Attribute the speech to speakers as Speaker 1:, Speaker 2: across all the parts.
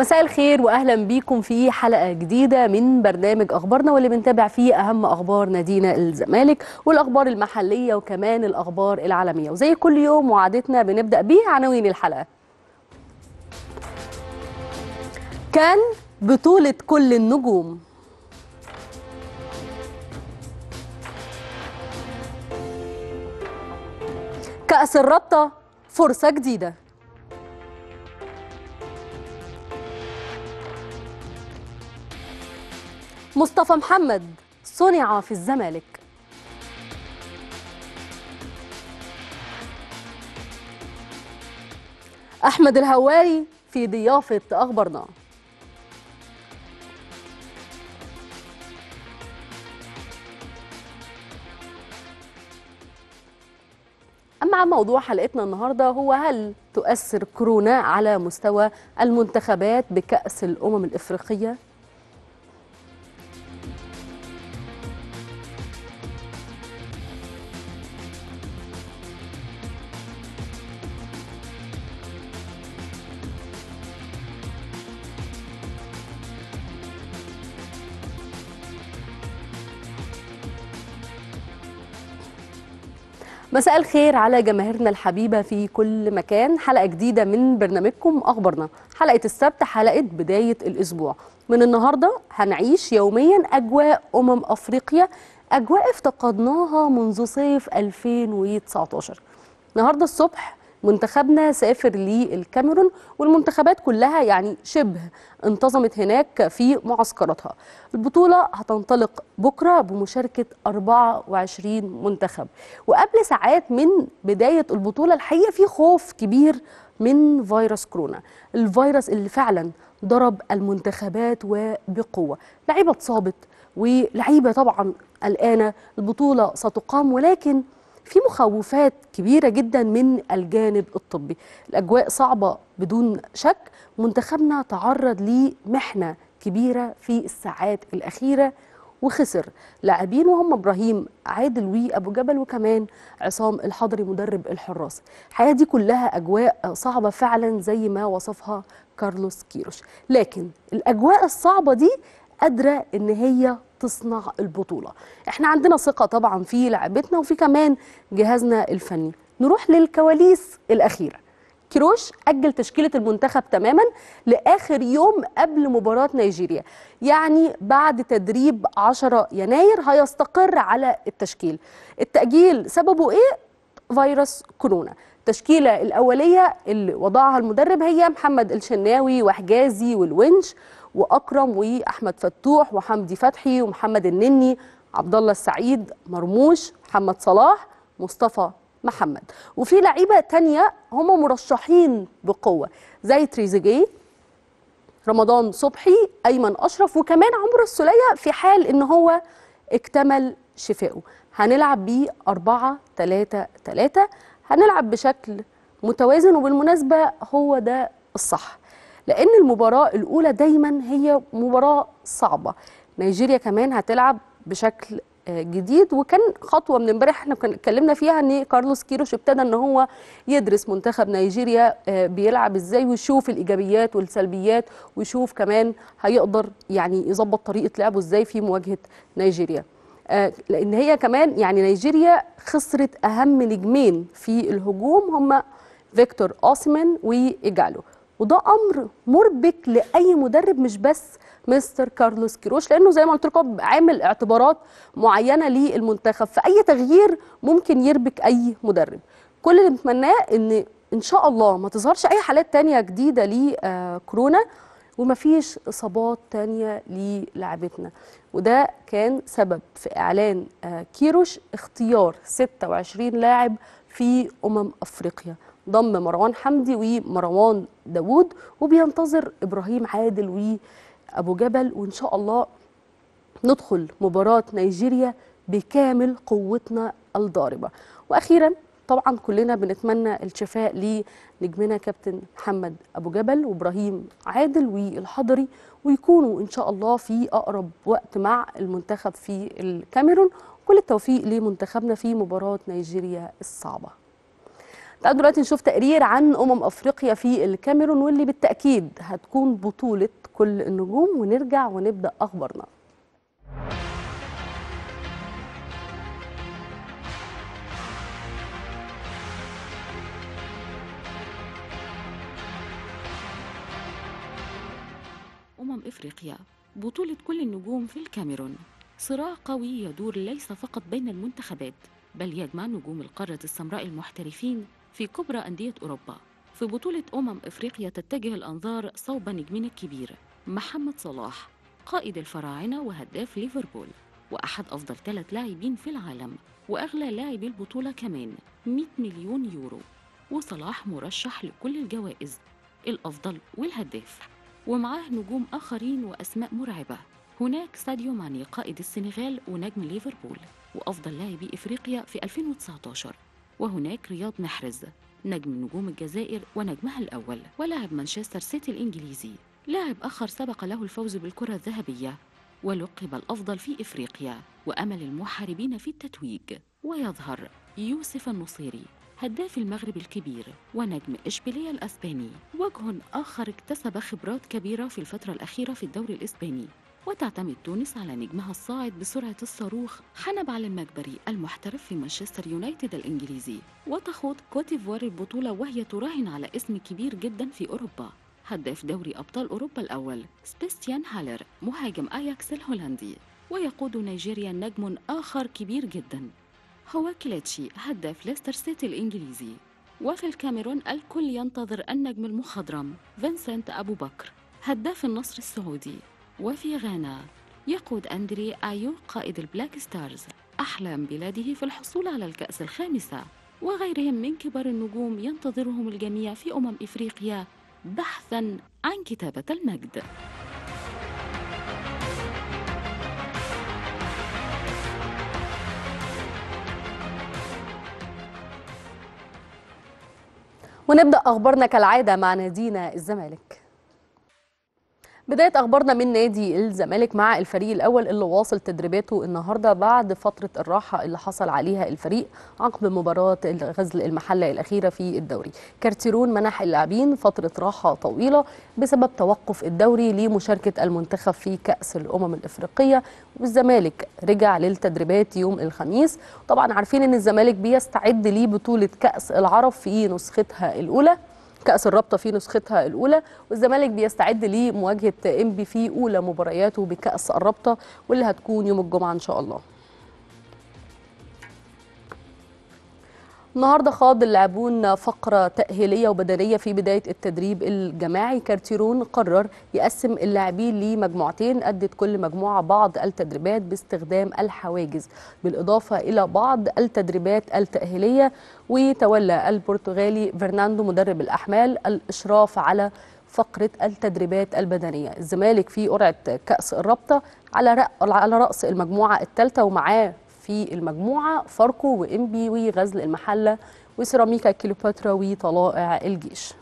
Speaker 1: مساء الخير وأهلا بيكم في حلقة جديدة من برنامج أخبارنا واللي بنتابع فيه أهم أخبار نادينا الزمالك والأخبار المحلية وكمان الأخبار العالمية. وزي كل يوم وعادتنا بنبدأ بعناوين الحلقة. كان بطولة كل النجوم. كأس الرابطة فرصة جديدة. مصطفى محمد صنع في الزمالك أحمد الهواري في ضيافة أخبارنا أما عن موضوع حلقتنا النهارده هو هل تؤثر كورونا على مستوى المنتخبات بكأس الأمم الإفريقية؟ مساء الخير على جماهيرنا الحبيبة في كل مكان. حلقة جديدة من برنامجكم أخبارنا. حلقة السبت حلقة بداية الأسبوع. من النهاردة هنعيش يوميا أجواء أمم أفريقيا أجواء افتقدناها منذ صيف 2019 النهاردة الصبح منتخبنا سافر للكاميرون والمنتخبات كلها يعني شبه انتظمت هناك في معسكراتها. البطولة هتنطلق بكرة بمشاركة 24 منتخب. وقبل ساعات من بداية البطولة الحقيقة في خوف كبير من فيروس كورونا. الفيروس اللي فعلا ضرب المنتخبات وبقوة. لعيبة اتصابت ولعيبة طبعا قلقانة البطولة ستقام ولكن في مخاوفات كبيرة جدا من الجانب الطبي. الأجواء صعبة بدون شك. منتخبنا تعرض لمحنة كبيرة في الساعات الأخيرة وخسر. لاعبين وهم إبراهيم عادل وأبو جبل وكمان عصام الحضري مدرب الحراس. الحقيقة دي كلها أجواء صعبة فعلا زي ما وصفها كارلوس كيروش. لكن الأجواء الصعبة دي قادرة إن هي تصنع البطولة. إحنا عندنا ثقة طبعا في لعبتنا وفي كمان جهازنا الفني. نروح للكواليس الأخيرة. كيروش أجل تشكيلة المنتخب تماما لآخر يوم قبل مباراة نيجيريا. يعني بعد تدريب 10 يناير هيستقر على التشكيل. التأجيل سببه إيه؟ فيروس كورونا. التشكيلة الأولية اللي وضعها المدرب هي محمد الشناوي وحجازي والونش. وأكرم وأحمد فتوح وحمدي فتحي ومحمد النني عبد الله السعيد مرموش محمد صلاح مصطفى محمد. وفي لعيبة تانية هم مرشحين بقوة زي تريزيجيه رمضان صبحي أيمن أشرف وكمان عمرو السولية في حال إن هو اكتمل شفائه. هنلعب بيه 4 3 3 هنلعب بشكل متوازن وبالمناسبة هو ده الصح. لأن المباراة الأولى دايما هي مباراة صعبة. نيجيريا كمان هتلعب بشكل جديد وكان خطوة من امبارح إحنا اتكلمنا فيها إن كارلوس كيروش ابتدى إن هو يدرس منتخب نيجيريا بيلعب إزاي ويشوف الإيجابيات والسلبيات ويشوف كمان هيقدر يعني يظبط طريقة لعبه إزاي في مواجهة نيجيريا. لأن هي كمان يعني نيجيريا خسرت أهم نجمين في الهجوم هم فيكتور اوسمان وإيجالو. وده أمر مربك لأي مدرب مش بس مستر كارلوس كيروش لأنه زي ما قلت لكم عامل اعتبارات معينة للمنتخب فأي تغيير ممكن يربك أي مدرب. كل اللي بنتمناه إن إن شاء الله ما تظهرش أي حالات تانية جديدة لكورونا ومفيش إصابات تانية للاعبتنا. وده كان سبب في إعلان كيروش اختيار 26 لاعب في أمم أفريقيا. ضم مروان حمدي ومروان داوود وبينتظر إبراهيم عادل و ابو جبل وإن شاء الله ندخل مباراة نيجيريا بكامل قوتنا الضاربة. وأخيرا طبعا كلنا بنتمنى الشفاء لنجمنا كابتن محمد أبو جبل وإبراهيم عادل والحضري ويكونوا إن شاء الله في أقرب وقت مع المنتخب في الكاميرون. كل التوفيق لمنتخبنا في مباراة نيجيريا الصعبة. تعالوا دلوقتي نشوف تقرير عن أمم أفريقيا في الكاميرون واللي بالتأكيد هتكون بطولة كل النجوم. ونرجع ونبدأ أخبارنا.
Speaker 2: أمم إفريقيا بطولة كل النجوم في الكاميرون. صراع قوي يدور ليس فقط بين المنتخبات بل يجمع نجوم القارة السمراء المحترفين في كبرى أندية أوروبا في بطولة أمم إفريقيا تتجه الأنظار صوب نجمنا الكبير محمد صلاح قائد الفراعنة وهداف ليفربول وأحد أفضل ثلاث لاعبين في العالم وأغلى لاعبي البطولة كمان 100 مليون يورو وصلاح مرشح لكل الجوائز الأفضل والهداف. ومعاه نجوم آخرين وأسماء مرعبة. هناك ساديو ماني قائد السنغال ونجم ليفربول وأفضل لاعبي إفريقيا في 2019 وهناك رياض محرز نجم نجوم الجزائر ونجمها الأول ولاعب مانشستر سيتي الإنجليزي. لاعب آخر سبق له الفوز بالكرة الذهبية ولقب الأفضل في إفريقيا وأمل المحاربين في التتويج. ويظهر يوسف النصيري هداف المغرب الكبير ونجم إشبيلية الأسباني. وجه آخر اكتسب خبرات كبيرة في الفترة الأخيرة في الدوري الإسباني. وتعتمد تونس على نجمها الصاعد بسرعة الصاروخ حنبعل المجبري المحترف في مانشستر يونايتد الإنجليزي. وتخوض كوتيفوار البطولة وهي تراهن على اسم كبير جدا في أوروبا. هداف دوري أبطال أوروبا الأول سيباستيان هالر مهاجم أياكس الهولندي. ويقود نيجيريا نجم آخر كبير جدا. هو كليتشي هداف ليستر سيتي الإنجليزي. وفي الكاميرون الكل ينتظر النجم المخضرم فينسنت أبو بكر هداف النصر السعودي. وفي غانا. يقود أندري أيو قائد البلاك ستارز أحلام بلاده في الحصول على الكأس الخامسة. وغيرهم من كبار النجوم ينتظرهم الجميع في أمم إفريقيا بحثا عن كتابة المجد.
Speaker 1: ونبدأ أخبارنا كالعادة مع نادينا الزمالك. بداية أخبارنا من نادي الزمالك مع الفريق الأول اللي واصل تدريباته النهاردة بعد فترة الراحة اللي حصل عليها الفريق عقب مباراة غزل المحلة الأخيرة في الدوري. كارتيرون منح اللاعبين فترة راحة طويلة بسبب توقف الدوري لمشاركة المنتخب في كأس الأمم الإفريقية والزمالك رجع للتدريبات يوم الخميس. طبعا عارفين أن الزمالك بيستعد لبطولة كأس العرب في نسختها الأولى. كأس الرابطة في نسختها الأولى والزمالك بيستعد لمواجهة إنبي في أولى مبارياته بكأس الرابطة واللي هتكون يوم الجمعة إن شاء الله. النهارده خاض اللاعبون فقرة تأهيلية وبدنيه في بداية التدريب الجماعي. كارتيرون قرر يقسم اللاعبين لمجموعتين أدت كل مجموعة بعض التدريبات باستخدام الحواجز بالإضافة إلى بعض التدريبات التأهيلية. وتولى البرتغالي فرناندو مدرب الأحمال الإشراف على فقرة التدريبات البدنية. الزمالك في قرعة كأس الرابطة على على رأس المجموعة الثالثة ومعاه في المجموعة فاركو وإنبي وغزل المحلة وسيراميكا كيلوباترا وطلائع الجيش.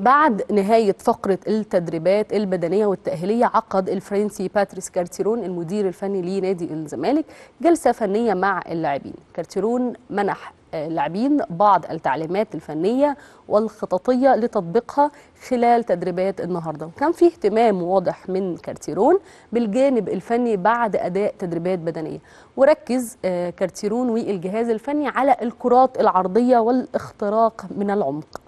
Speaker 1: بعد نهاية فقرة التدريبات البدنية والتأهيلية عقد الفرنسي باتريس كارتيرون المدير الفني لنادي الزمالك جلسة فنية مع اللاعبين. كارتيرون منح اللاعبين بعض التعليمات الفنية والخططية لتطبيقها خلال تدريبات النهاردة. وكان في اهتمام واضح من كارتيرون بالجانب الفني بعد أداء تدريبات بدنية. وركز كارتيرون والجهاز الفني على الكرات العرضية والاختراق من العمق.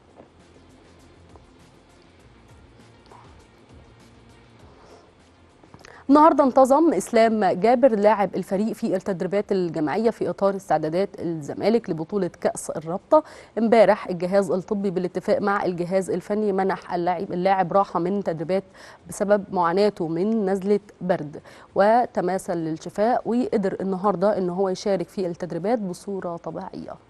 Speaker 1: النهارده انتظم إسلام جابر لاعب الفريق في التدريبات الجماعية في إطار استعدادات الزمالك لبطولة كأس الرابطة. امبارح الجهاز الطبي بالاتفاق مع الجهاز الفني منح اللاعب اللاعب راحة من تدريبات بسبب معاناته من نزلة برد وتماثل للشفاء وقدر النهارده إن هو يشارك في التدريبات بصورة طبيعية.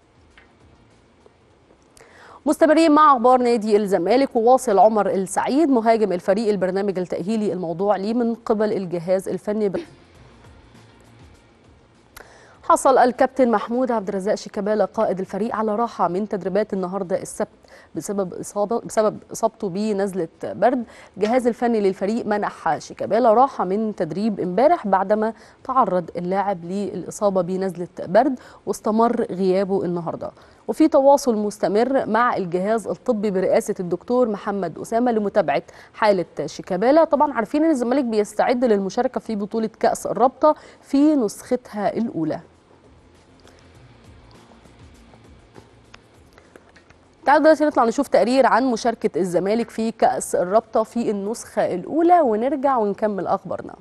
Speaker 1: مستمرين مع أخبار نادي الزمالك وواصل عمر السعيد مهاجم الفريق البرنامج التأهيلي الموضوع ليه من قبل الجهاز الفني. حصل الكابتن محمود عبد الرزاق شيكابالا قائد الفريق على راحة من تدريبات النهارده السبت. بسبب اصابه بسبب إصابته بنزلة برد. الجهاز الفني للفريق منح شيكابالا راحة من تدريب امبارح بعدما تعرض اللاعب للإصابة بنزلة برد واستمر غيابه النهارده. وفي تواصل مستمر مع الجهاز الطبي برئاسة الدكتور محمد أسامة لمتابعة حالة شيكابالا. طبعا عارفين إن الزمالك بيستعد للمشاركة في بطولة كأس الرابطة في نسختها الأولى. تعالوا دلوقتي نطلع نشوف تقرير عن مشاركة الزمالك في كأس الرابطة في النسخة الأولى ونرجع ونكمل أخبارنا.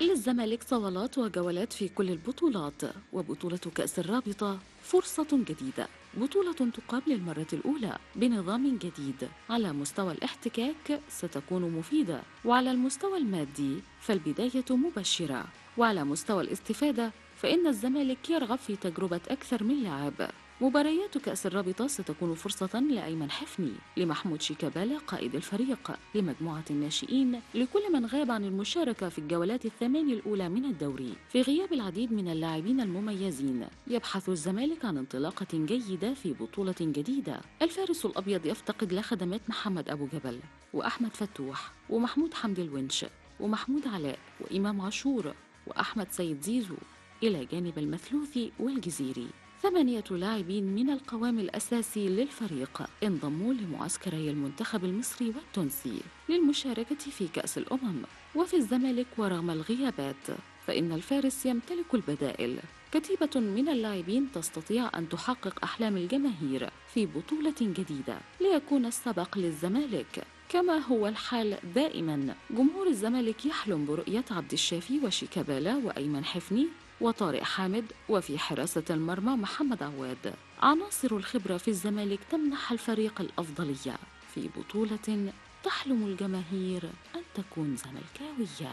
Speaker 2: للزمالك صولات وجولات في كل البطولات وبطولة كأس الرابطة فرصة جديدة. بطولة تقام للمرة الأولى بنظام جديد. على مستوى الاحتكاك ستكون مفيدة وعلى المستوى المادي فالبداية مبشرة. وعلى مستوى الاستفادة فإن الزمالك يرغب في تجربة أكثر من لاعب. مباريات كأس الرابطة ستكون فرصة لأيمن حفني لمحمود شيكابالا قائد الفريق لمجموعة الناشئين لكل من غاب عن المشاركة في الجولات الثمانية الأولى من الدوري. في غياب العديد من اللاعبين المميزين يبحث الزمالك عن انطلاقة جيدة في بطولة جديدة. الفارس الأبيض يفتقد لخدمات محمد أبو جبل وأحمد فتوح ومحمود حمد الونش ومحمود علاء وإمام عاشور وأحمد سيد زيزو. إلى جانب المثلوثي والجزيري. ثمانية لاعبين من القوام الأساسي للفريق انضموا لمعسكري المنتخب المصري والتونسي للمشاركة في كأس الأمم. وفي الزمالك ورغم الغيابات فإن الفارس يمتلك البدائل. كتيبة من اللاعبين تستطيع أن تحقق أحلام الجماهير في بطولة جديدة ليكون السبق للزمالك. كما هو الحال دائما جمهور الزمالك يحلم برؤية عبد الشافي وشيكابالا وأيمن حفني وطارق حامد وفي حراسة المرمى محمد عواد. عناصر الخبرة في الزمالك تمنح الفريق الأفضلية. في بطولة تحلم الجماهير أن تكون زملكاوية.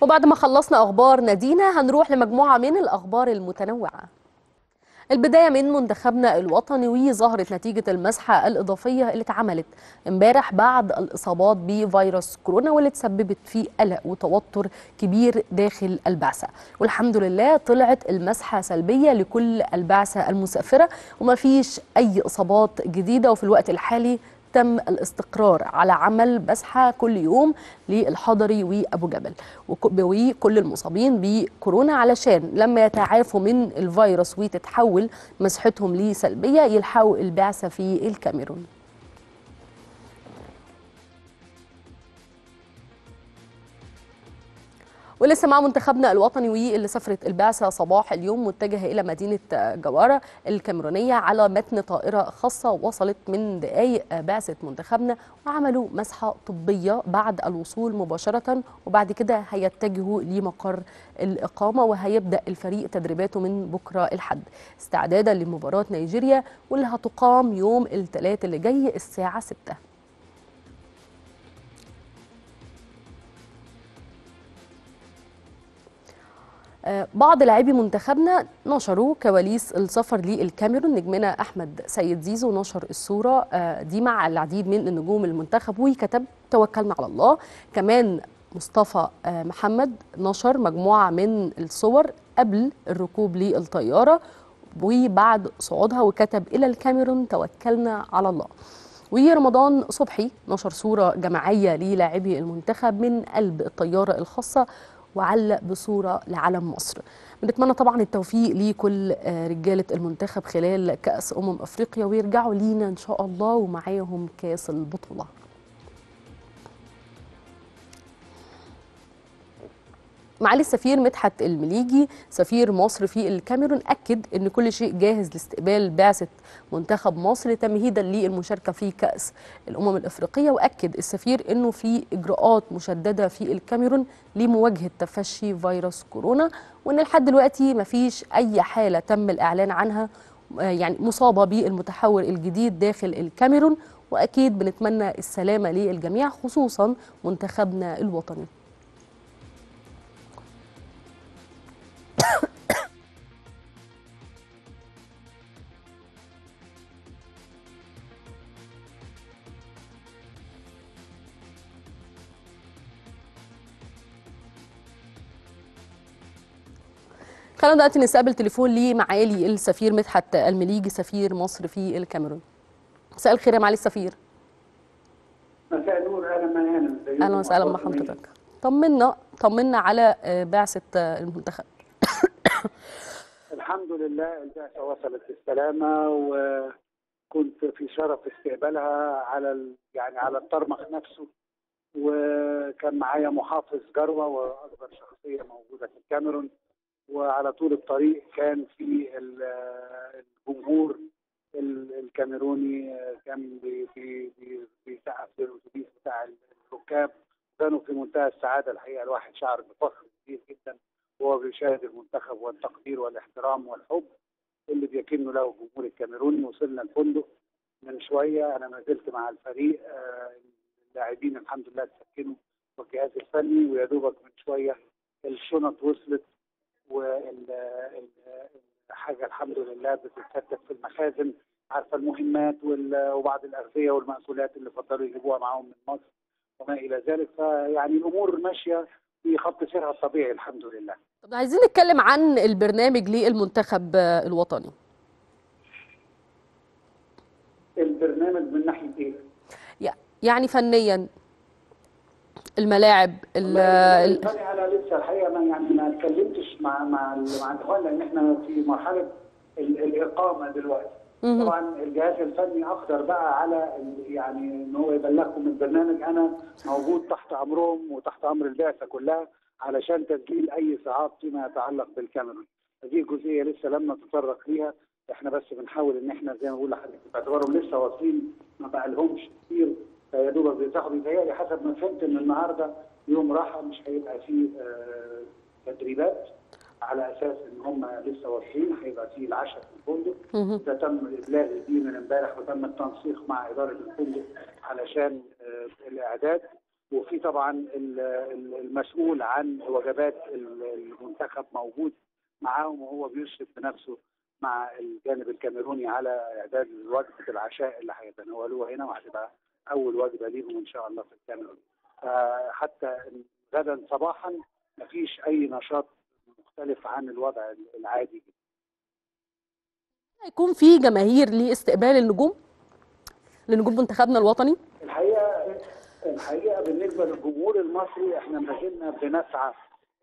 Speaker 1: وبعد ما خلصنا أخبار نادينا هنروح لمجموعة من الأخبار المتنوعة. البداية من منتخبنا الوطني وظهرت نتيجة المسحة الإضافية اللي اتعملت امبارح بعد الإصابات بفيروس كورونا واللي تسببت في قلق وتوتر كبير داخل البعثة. والحمد لله طلعت المسحة سلبية لكل البعثة المسافرة وما فيش أي إصابات جديدة. وفي الوقت الحالي تم الاستقرار على عمل مسحه كل يوم للحضري وأبو جبل. وكل المصابين بكورونا علشان لما يتعافوا من الفيروس وتتحول مسحتهم لسلبية يلحقوا البعثة في الكاميرون. ولسه مع منتخبنا الوطني واللي سافرت البعثة صباح اليوم متجهة إلى مدينة جوارة الكاميرونية على متن طائرة خاصة وصلت من دقائق بعثة منتخبنا وعملوا مسحة طبية بعد الوصول مباشرة وبعد كده هيتجهوا لمقر الإقامة وهيبدأ الفريق تدريباته من بكرة الحد استعدادا لمباراة نيجيريا واللي هتقام يوم الثلاث اللي جاي الساعة 6 بعض لاعبي منتخبنا نشروا كواليس السفر للكاميرون نجمنا أحمد سيد زيزو نشر الصورة دي مع العديد من النجوم المنتخب وكتب توكلنا على الله. كمان مصطفى محمد نشر مجموعة من الصور قبل الركوب للطيارة وبعد صعودها وكتب إلى الكاميرون توكلنا على الله. ورمضان صبحي نشر صورة جماعية للاعبي المنتخب من قلب الطيارة الخاصة وعلق بصورة لعلم مصر. بنتمنى طبعا التوفيق لكل رجالة المنتخب خلال كأس أمم أفريقيا ويرجعوا لينا إن شاء الله ومعاهم كأس البطولة. معالي السفير مدحت المليجي سفير مصر في الكاميرون أكد إن كل شيء جاهز لاستقبال بعثة منتخب مصر تمهيدا للمشاركة في كأس الأمم الأفريقية وأكد السفير إنه في إجراءات مشددة في الكاميرون لمواجهة تفشي فيروس كورونا وإن لحد دلوقتي ما فيش أي حالة تم الإعلان عنها يعني مصابة بالمتحور الجديد داخل الكاميرون وأكيد بنتمنى السلامة للجميع خصوصا منتخبنا الوطني. خلينا دلوقتي نستقبل تليفون لمعالي معالي السفير مدحت المليجي سفير مصر في الكاميرون. مساء الخير يا معالي السفير.
Speaker 3: مساء النور أهلا أهلا
Speaker 1: أهلا وسهلا بحضرتك طمنا طمنا على آه، بعثة المنتخب.
Speaker 3: الحمد لله البعثه وصلت بالسلامه وكنت في شرف استقبالها على ال... يعني على الطرمخ نفسه. وكان معايا محافظ جروة وأكبر شخصية موجودة في الكاميرون. وعلى طول الطريق كان في ال- الجمهور ال- الكاميروني كان بي- بي- بي- بيسقف للأتوبيس بتاع الركاب. كانوا في منتهى السعادة الحقيقة. الواحد شعر بفخر كبير جدا. وهو بيشاهد المنتخب والتقدير والاحترام والحب اللي بيكن له الجمهور الكاميروني. وصلنا الفندق من شوية. أنا ما زلت مع الفريق آه، اللاعبين الحمد لله تسكنوا والجهاز الفني ويا دوبك من شوية الشنط وصلت والحاجة الحمد لله بتتفتت في المخازن عارفة المهمات وبعض الأغذية والمأكولات اللي فضلوا يجيبوها معاهم من مصر وما إلى ذلك. فيعني الأمور ماشية في خط سيرها الطبيعي الحمد لله.
Speaker 1: طب عايزين نتكلم عن البرنامج للمنتخب الوطني
Speaker 3: البرنامج من ناحية إيه؟
Speaker 1: يع- يعني فنيا الملاعب ال- ال-
Speaker 3: أنا أنا لسه الحقيقة ما يعني ما اتكلمتش مع مع مع الاخوان لأن إحنا في مرحلة ال- الإقامة دلوقتي. طبعا الجهاز الفني أقدر بقى على يعني إن هو يبلغكم البرنامج. أنا موجود تحت أمرهم وتحت أمر البعثة كلها علشان تسجيل أي صعاب فيما يتعلق بالكاميرون. هذه الجزئيه لسه لم نتطرق ليها. إحنا بس بنحاول إن إحنا زي ما بقول لحضرتك باعتبارهم لسه واصلين. ما بقالهمش كتير. فيا دوبك بيتاخدوا. بيتهيألي حسب ما فهمت إن النهارده يوم راحة مش هيبقى فيه آه، تدريبات. على أساس إن هم لسه واصلين هيبقى فيه العشاء في الفندق. ده تم الابلاغ بيه من امبارح وتم التنسيق مع إدارة الفندق علشان آه، الإعداد وفي طبعا ال- ال- المسؤول عن وجبات ال- المنتخب موجود معاهم وهو بيشرف بنفسه مع الجانب الكاميروني على إعداد وجبة العشاء اللي هيتناولوها هنا وهتبقى أول وجبة ليهم إن شاء الله في الكاميرون. حتى غدا صباحا مفيش أي نشاط مختلف عن الوضع العادي
Speaker 1: هيكون في جماهير لاستقبال النجوم لنجوم منتخبنا الوطني؟
Speaker 3: الحقيقة الحقيقة بالنسبة للجمهور المصري إحنا ما زلنا بنسعى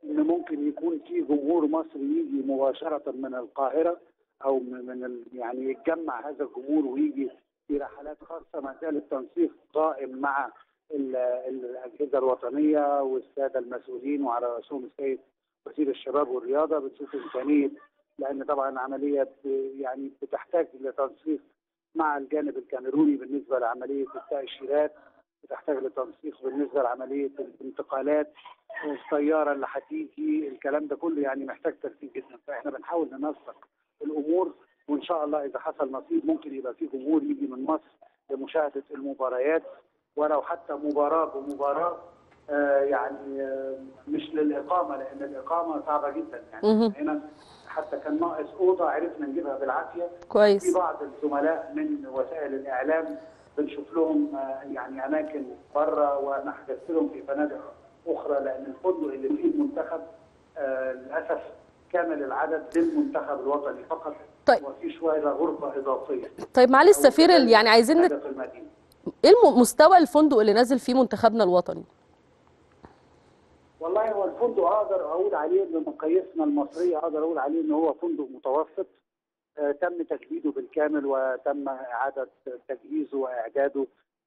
Speaker 3: إن ممكن يكون في جمهور مصري يجي مباشرة من القاهرة أو من من ال- يعني يتجمع هذا الجمهور ويجي في رحلات خاصة ما زال التنسيق قائم مع ال- الأجهزة الوطنية والسادة المسؤولين وعلى رأسهم السيد وزير الشباب والرياضة بتشوف إمكانية لأن طبعا عملية يعني بتحتاج لتنسيق مع الجانب الكاميروني بالنسبة لعملية التاشيرات بتحتاج لتنسيق بالنسبة لعملية الانتقالات الطياره اللي هتيجي الكلام ده كله يعني محتاج ترتيب جدا. فإحنا بنحاول ننسق الأمور وإن شاء الله إذا حصل نصيب ممكن يبقى في جمهور يجي من مصر لمشاهدة المباريات ولو حتى مباراة بمباراة آه مش للاقامه لأن الإقامة صعبة جدا يعني. هنا حتى كان ناقص أوضة عرفنا نجيبها بالعافية. في
Speaker 1: كويس
Speaker 3: بعض الزملاء من وسائل الإعلام بنشوف لهم آه، يعني أماكن بره وأنا حجزت لهم في فنادق أخرى لأن الفندق اللي فيه المنتخب آه، للأسف كامل العدد للمنتخب الوطني فقط.
Speaker 1: طيب.
Speaker 3: وفي شوية غرفة إضافية.
Speaker 1: طيب معالي السفير ال- يعني عايزين نت-
Speaker 3: في
Speaker 1: إيه مستوى الفندق اللي نازل فيه منتخبنا الوطني؟
Speaker 3: والله هو الفندق أقدر أقول عليه بمقاييسنا المصرية أقدر أقول عليه إن هو فندق متوسط آه، تم تجديده بالكامل وتم إعادة تجهيزه وإعداده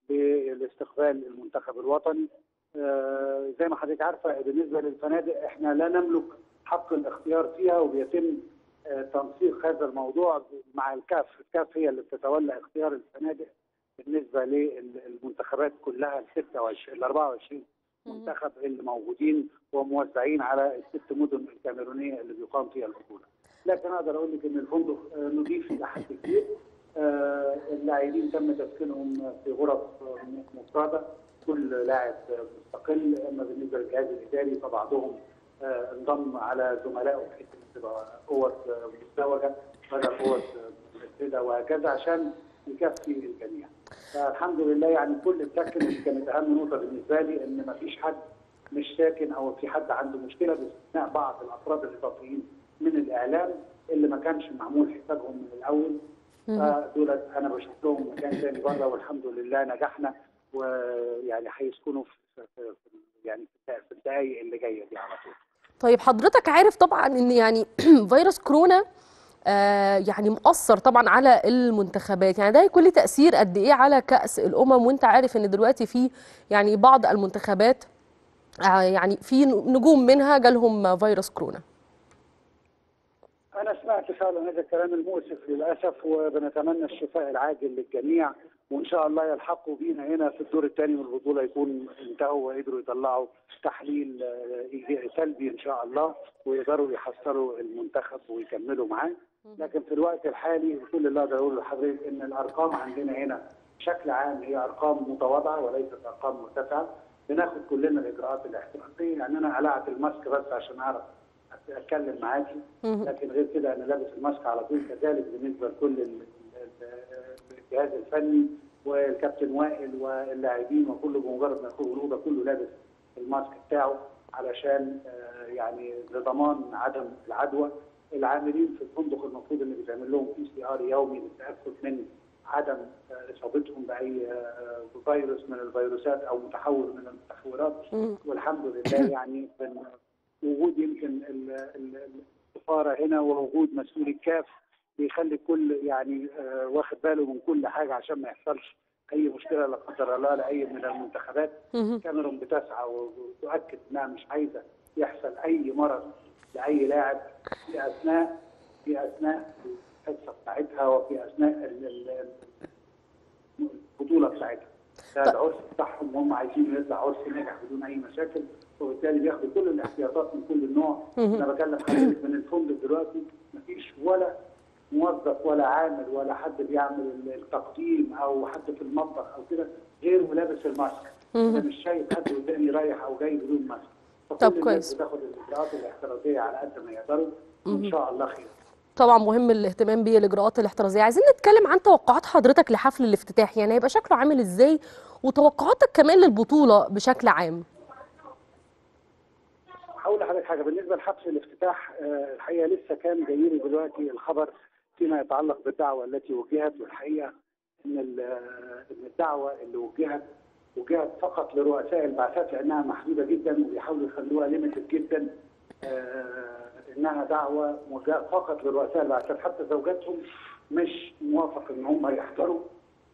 Speaker 3: لاستقبال المنتخب الوطني. آه، زي ما حضرتك عارفة بالنسبة للفنادق إحنا لا نملك حق الاختيار فيها وبيتم آه، تنسيق هذا الموضوع مع الكاف، الكاف هي اللي بتتولى اختيار الفنادق بالنسبة للمنتخبات كلها ال 26 ال 24 منتخب موجودين وموزعين على الست مدن الكاميرونية اللي بيقام فيها البطولة. لكن أقدر أقول لك إن الفندق نضيف إلى حد كبير آه، اللاعبين تم تسكينهم في غرف مفرده كل لاعب مستقل أما بالنسبة للجهاز الإداري فبعضهم آه، انضم على زملائه بحيث تبقى آه، مزدوجه بدل متسدده وهكذا عشان يكفي الجميع. فالحمد لله يعني كل ساكن كانت أهم نقطة بالنسبة لي إن ما فيش حد مش ساكن أو في حد عنده مشكلة باستثناء بعض الأفراد الاضافيين من الإعلام اللي ما كانش معمول حسابهم من الأول فدولت أنا بشوف لهم مكان تاني بره والحمد لله نجحنا ويعني هيسكنوا في يعني في الدقائق اللي جاية دي على طول.
Speaker 1: طيب حضرتك عارف طبعا إن يعني فيروس كورونا يعني مؤثر طبعا على المنتخبات. يعني ده هيكون له تأثير قد إيه على كأس الأمم؟ وأنت عارف إن دلوقتي في يعني بعض المنتخبات آه يعني في نجوم منها جالهم فيروس كورونا.
Speaker 3: أنا سمعت فعلا هذا الكلام المؤسف للأسف وبنتمنى الشفاء العاجل للجميع وإن شاء الله يلحقوا بينا هنا في الدور الثاني من البطولة يكون انتهوا وقدروا يطلعوا تحليل آه، سلبي إن شاء الله ويقدروا يحصلوا المنتخب ويكملوا معاه. لكن في الوقت الحالي كل اللي أقدر أقوله لحضرتك إن الأرقام عندنا هنا بشكل عام هي أرقام متواضعة وليست أرقام مرتفعة. بناخد كلنا الإجراءات الاحترازية يعني أنا قلعت ال mask بس عشان أعرف أتكلم معاكي. لكن غير كده أنا لابس ال mask على طول كذلك بالنسبة لكل ال- ال- الجهاز الفني والكابتن وائل واللاعبين وكله بمجرد ما يخرج الأوضة كله لابس ال mask بتاعه علشان آه، يعني لضمان عدم العدوى. العاملين في الفندق المفروض ان بيتعمل لهم PCR يومي للتأكد من عدم آه، إصابتهم بأي آه، فيروس من الفيروسات أو متحور من المتحورات. والحمد لله يعني وجود يمكن ال- ال- السفاره هنا ووجود مسؤول الكاف بيخلي الكل يعني آه، واخد باله من كل حاجة عشان ما يحصلش أي مشكلة لا قدر الله لأي من المنتخبات. كاميرون بتسعى وتؤكد إنها مش عايزة يحصل أي مرض لأي لاعب. في أثناء في أثناء الحصه بتاعتها وفي أثناء ال- ال- البطولة بتاعتها. ده العرس بتاعهم وهم عايزين يطلع عرس ناجح بدون أي مشاكل وبالتالي بياخدوا كل الاحتياطات من كل النوع أنا بكلم حضرتك من الفندق دلوقتي مفيش ولا موظف ولا عامل ولا حد بيعمل التقديم أو حد في المطبخ أو كده غير ولابس الماسك. أنا مش شايف حد قدامي رايح أو جاي بدون ماسك.
Speaker 1: طب كويس.
Speaker 3: بتاخد الإجراءات الاحترازية على قد ما يقدروا. وان شاء الله خير.
Speaker 1: طبعا مهم الاهتمام بالاجراءات الاحترازية. عايزين نتكلم عن توقعات حضرتك لحفل الافتتاح. يعني هيبقى شكله عامل إزاي؟ وتوقعاتك كمان للبطولة بشكل عام.
Speaker 3: هقول لحضرتك حاجة. بالنسبة لحفل الافتتاح آه، الحقيقة لسه كان جاي لي دلوقتي الخبر فيما يتعلق بالدعوة التي وجهت. والحقيقة إن آه، إن الدعوة اللي وجهت وجهت فقط لرؤساء البعثات لأنها محدودة جدا وبيحاولوا يخلوها ليميتد جدا. آه، إنها دعوة موجهه فقط لرؤساء البعثات. حتى زوجاتهم مش موافق إن هم يحضروا.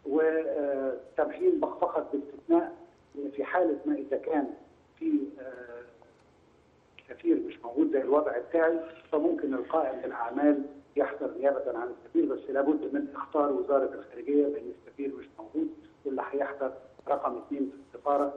Speaker 3: وتمحيل فقط باستثناء إن في حالة ما إذا كان في آه، كثير مش موجود زي الوضع بتاعي فممكن القائم بالاعمال يحضر نيابة عن السفير بس لابد من اختار وزارة الخارجية لأن السفير مش موجود واللي هيحضر رقم اثنين في السفارة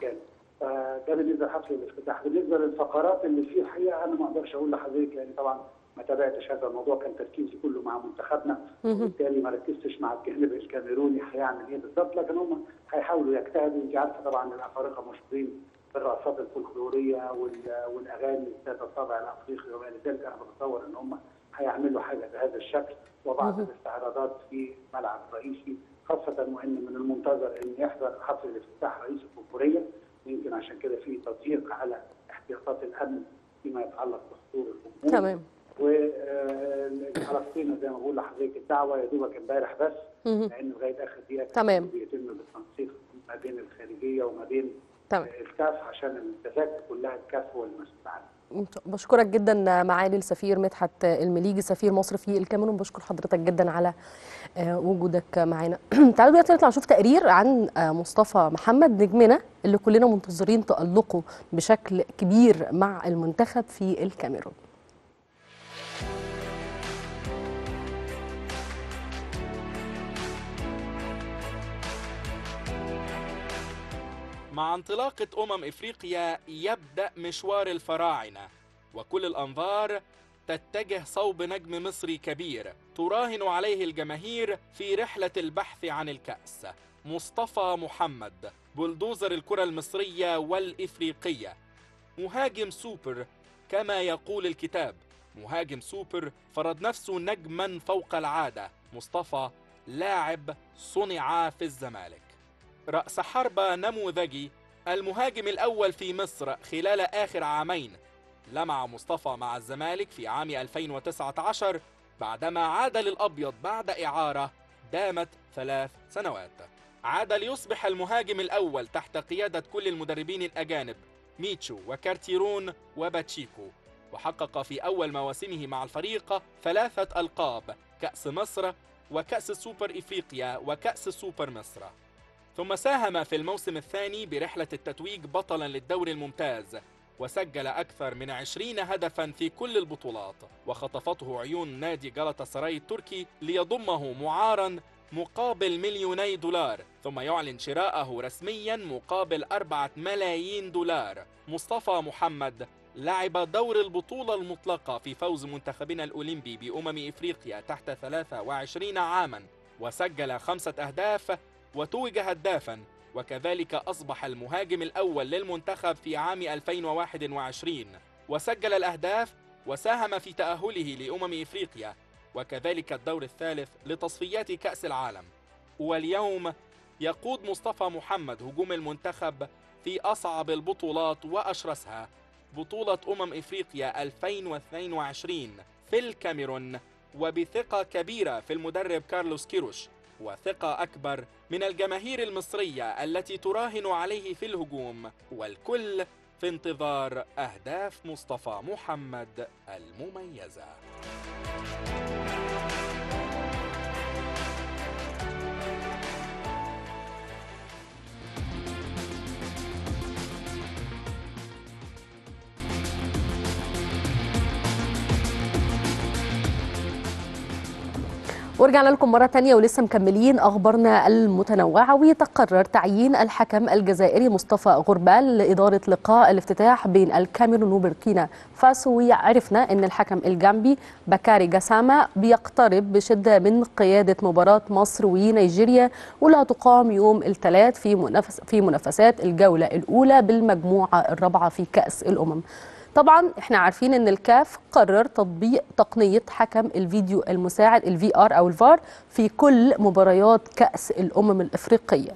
Speaker 3: كان. فده بالنسبة لحفل الافتتاح. بالنسبة للفقرات اللي فيه الحقيقة أنا ما أقدرش أقول لحضرتك لأن طبعا ما تابعتش هذا الموضوع كان تركيزي كله مع منتخبنا. وبالتالي ما ركزتش مع الجانب الكاميروني هيعمل إيه بالظبط لكن هم هيحاولوا يجتهدوا. انت عارفة طبعا الأفارقة مشهورين بالرقصات الفولكلوريه وال- والأغاني ذات الطابع الأفريقي وما إلى ذلك. أنا بتصور إن هم هيعملوا حاجة بهذا الشكل. وبعض الاستعراضات في الملعب الرئيسي خاصة وإن من المنتظر إن يحضر حفل الافتتاح رئيس الجمهورية ويمكن عشان كده في تضييق على احتياطات الأمن فيما يتعلق بحضور الجمهور
Speaker 1: تمام
Speaker 3: وفلسطين زي ما بقول لحضرتك الدعوة يا دوبك امبارح بس لأن لغاية آخر دقيقة
Speaker 1: تمام.
Speaker 3: بيتم بالتنسيق ما بين الخارجية وما بين
Speaker 1: تمام.
Speaker 3: الكاف عشان التذاكر كلها الكاف هو المسؤول عنها
Speaker 1: بشكرك جدا معالي السفير مدحت المليجي سفير مصر في الكاميرون. بشكر حضرتك جدا على آه، وجودك معانا. تعالوا دلوقتي نطلع نشوف تقرير عن آه، مصطفى محمد نجمنا اللي كلنا منتظرين تألقه بشكل كبير مع المنتخب في الكاميرون.
Speaker 4: مع انطلاقة أمم إفريقيا يبدأ مشوار الفراعنة وكل الأنظار تتجه صوب نجم مصري كبير تراهن عليه الجماهير في رحلة البحث عن الكأس مصطفى محمد بلدوزر الكرة المصرية والإفريقية. مهاجم سوبر كما يقول الكتاب مهاجم سوبر فرض نفسه نجما فوق العادة مصطفى لاعب صنع في الزمالك. رأس حربة نموذجي المهاجم الأول في مصر خلال آخر عامين. لمع مصطفى مع الزمالك في عام 2019 بعدما عاد للأبيض بعد إعارة دامت ثلاث سنوات. عاد ليصبح المهاجم الأول تحت قيادة كل المدربين الأجانب ميتشو وكارتيرون وباتشيكو وحقق في أول مواسمه مع الفريق ثلاثة ألقاب كأس مصر وكأس سوبر إفريقيا وكأس سوبر مصر. ثم ساهم في الموسم الثاني برحلة التتويج بطلا للدوري الممتاز وسجل أكثر من عشرين هدفا في كل البطولات وخطفته عيون نادي جلطة سراي التركي ليضمه معارا مقابل مليوني دولار ثم يعلن شراءه رسميا مقابل أربعة ملايين دولار. مصطفى محمد لعب دور البطولة المطلقة في فوز منتخبنا الأولمبي بأمم إفريقيا تحت 23 عاما وسجل خمسة أهداف وتوج هدافا وكذلك أصبح المهاجم الأول للمنتخب في عام 2021 وسجل الأهداف وساهم في تأهله لأمم إفريقيا وكذلك الدور الثالث لتصفيات كأس العالم. واليوم يقود مصطفى محمد هجوم المنتخب في أصعب البطولات وأشرسها بطولة أمم إفريقيا 2022 في الكاميرون وبثقة كبيرة في المدرب كارلوس كيروش. وثقة أكبر من الجماهير المصرية التي تراهن عليه في الهجوم. والكل في انتظار أهداف مصطفى محمد المميزة.
Speaker 1: ورجعنا لكم مرة تانية ولسه مكملين أخبارنا المتنوعة ويتقرر تعيين الحكم الجزائري مصطفى غربال لإدارة لقاء الافتتاح بين الكاميرون وبوركينا فاسو. وعرفنا أن الحكم الجامبي بكاري جسامة بيقترب بشدة من قيادة مباراة مصر ونيجيريا واللي هتقام يوم الثلاث في منافس في منافسات الجولة الأولى بالمجموعة الرابعة في كأس الأمم. طبعا إحنا عارفين إن الكاف قرر تطبيق تقنية حكم الفيديو المساعد الفي ار أو الفار في كل مباريات كأس الأمم الإفريقية.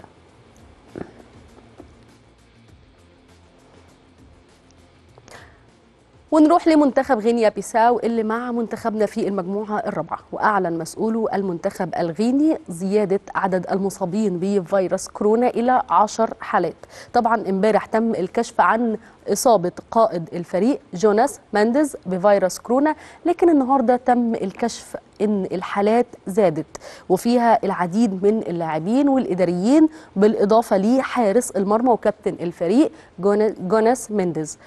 Speaker 1: ونروح لمنتخب غينيا بيساو اللي مع منتخبنا في المجموعة الرابعة. وأعلن مسؤولو المنتخب الغيني زيادة عدد المصابين بفيروس كورونا إلى عشر حالات. طبعا امبارح تم الكشف عن إصابة قائد الفريق جوناس مانديز بفيروس كورونا لكن النهاردة تم الكشف إن الحالات زادت. وفيها العديد من اللاعبين والإداريين بالإضافة لحارس المرمى وكابتن الفريق جوناس مينديز آه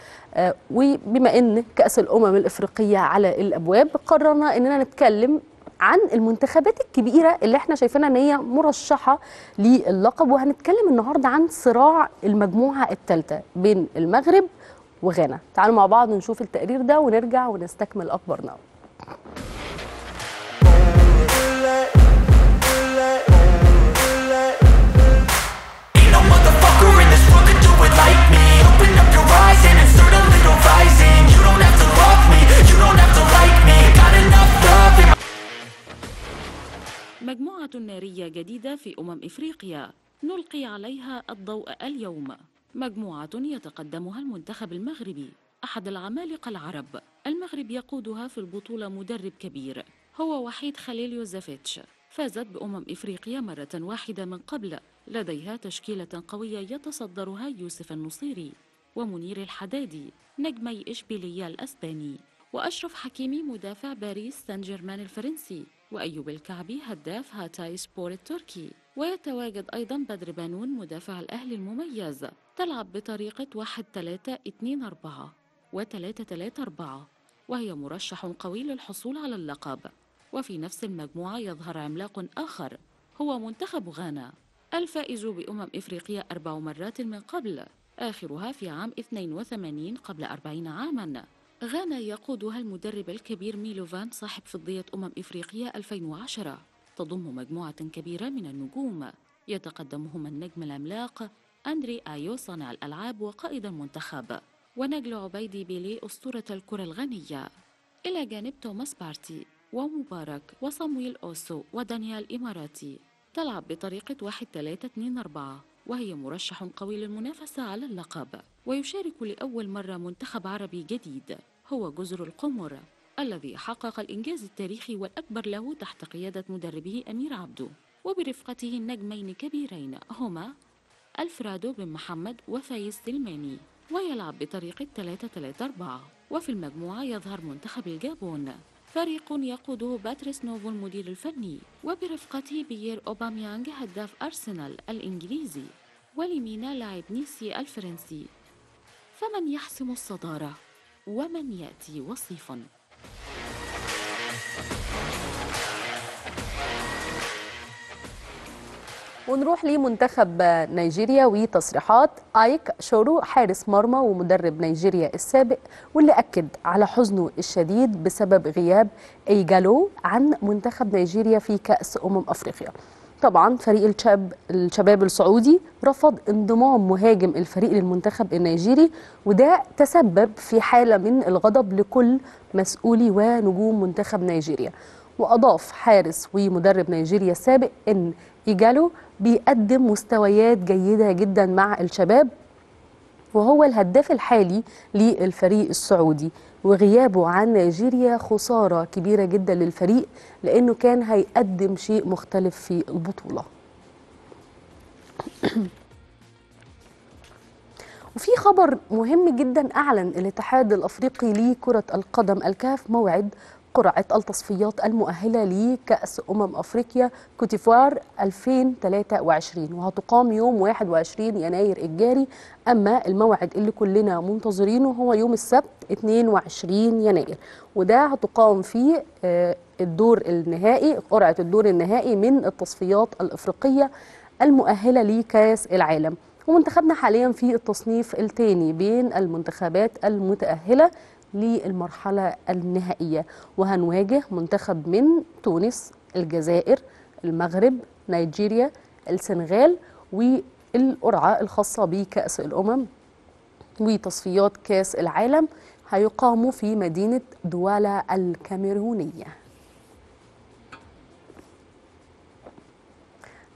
Speaker 1: وبما إن كأس الأمم الإفريقية على الأبواب قررنا إننا نتكلم عن المنتخبات الكبيرة اللي إحنا شايفينها إن هي مرشحة للقب وهنتكلم النهارده عن صراع المجموعة الثالثة بين المغرب وغانا. تعالوا مع بعض نشوف التقرير ده ونرجع ونستكمل
Speaker 5: أخبارنا.
Speaker 2: مجموعة نارية جديدة في أمم إفريقيا نلقي عليها الضوء اليوم. مجموعة يتقدمها المنتخب المغربي أحد العمالقة العرب. المغرب يقودها في البطولة مدرب كبير هو وحيد خليل يوزفيتش فازت بأمم إفريقيا مرة واحدة من قبل لديها تشكيلة قوية يتصدرها يوسف النصيري ومنير الحدادي نجمي إشبيلية الأسباني. وأشرف حكيمي مدافع باريس سان جيرمان الفرنسي. وأيوب الكعبي هداف هاتاي سبور التركي. ويتواجد أيضا بدر بانون مدافع الأهلي المميز. تلعب بطريقة 1 3 2 4 و 3 3 4 وهي مرشح قوي للحصول على اللقب. وفي نفس المجموعة يظهر عملاق آخر. هو منتخب غانا. الفائز بأمم إفريقيا أربع مرات من قبل. آخرها في عام 82 قبل 40 عاماً. غانا يقودها المدرب الكبير ميلوفان صاحب فضية أمم إفريقيا 2010 تضم مجموعة كبيرة من النجوم. يتقدمهم النجم العملاق أندري آيو صانع الألعاب وقائد المنتخب. ونجل عبيدي بيلي أسطورة الكرة الغانية. إلى جانب توماس بارتي ومبارك وصامويل أوسو ودانيال إماراتي. تلعب بطريقة 1 3 2 4 وهي مرشح قوي للمنافسة على اللقب. ويشارك لأول مرة منتخب عربي جديد. هو جزر القمر الذي حقق الإنجاز التاريخي والأكبر له تحت قيادة مدربه أمير عبدو. وبرفقته النجمين كبيرين هما الفاردو بن محمد وفايز سلماني ويلعب بطريقة 3-3-4 وفي المجموعة يظهر منتخب الجابون فريق يقوده باتريس نوفو المدير الفني. وبرفقته بيير أوباميانج هداف أرسنال الإنجليزي. ولمينا لاعب نيسي الفرنسي. فمن يحسم الصدارة؟ ومن يأتي وصيفاً
Speaker 1: ونروح لمنتخب نيجيريا وتصريحات آيك شورو حارس مرمى ومدرب نيجيريا السابق واللي أكد على حزنه الشديد بسبب غياب إيجالو عن منتخب نيجيريا في كأس أمم أفريقيا. طبعا فريق الشاب الشباب السعودي رفض انضمام مهاجم الفريق للمنتخب النيجيري وده تسبب في حالة من الغضب لكل مسؤولي ونجوم منتخب نيجيريا. وأضاف حارس ومدرب نيجيريا السابق إن إيجالو بيقدم مستويات جيدة جدا مع الشباب وهو الهداف الحالي للفريق السعودي. وغيابه عن نيجيريا خسارة كبيرة جدا للفريق لأنه كان هيقدم شيء مختلف في البطولة. وفي خبر مهم جدا أعلن الاتحاد الأفريقي لكرة القدم الكاف موعد قرعة التصفيات المؤهلة لكأس أمم أفريقيا كوتيفوار 2023 وهتقام يوم 21 يناير الجاري. أما الموعد اللي كلنا منتظرينه هو يوم السبت 22 يناير وده هتقام فيه آه، الدور النهائي قرعة الدور النهائي من التصفيات الأفريقية المؤهلة لكأس العالم. ومنتخبنا حاليا في التصنيف الثاني بين المنتخبات المتأهلة للمرحلة النهائية. وهنواجه منتخب من تونس الجزائر المغرب نيجيريا السنغال والقرعة الخاصة بكأس الأمم وتصفيات كأس العالم هيقاموا في مدينة دوالا الكاميرونية.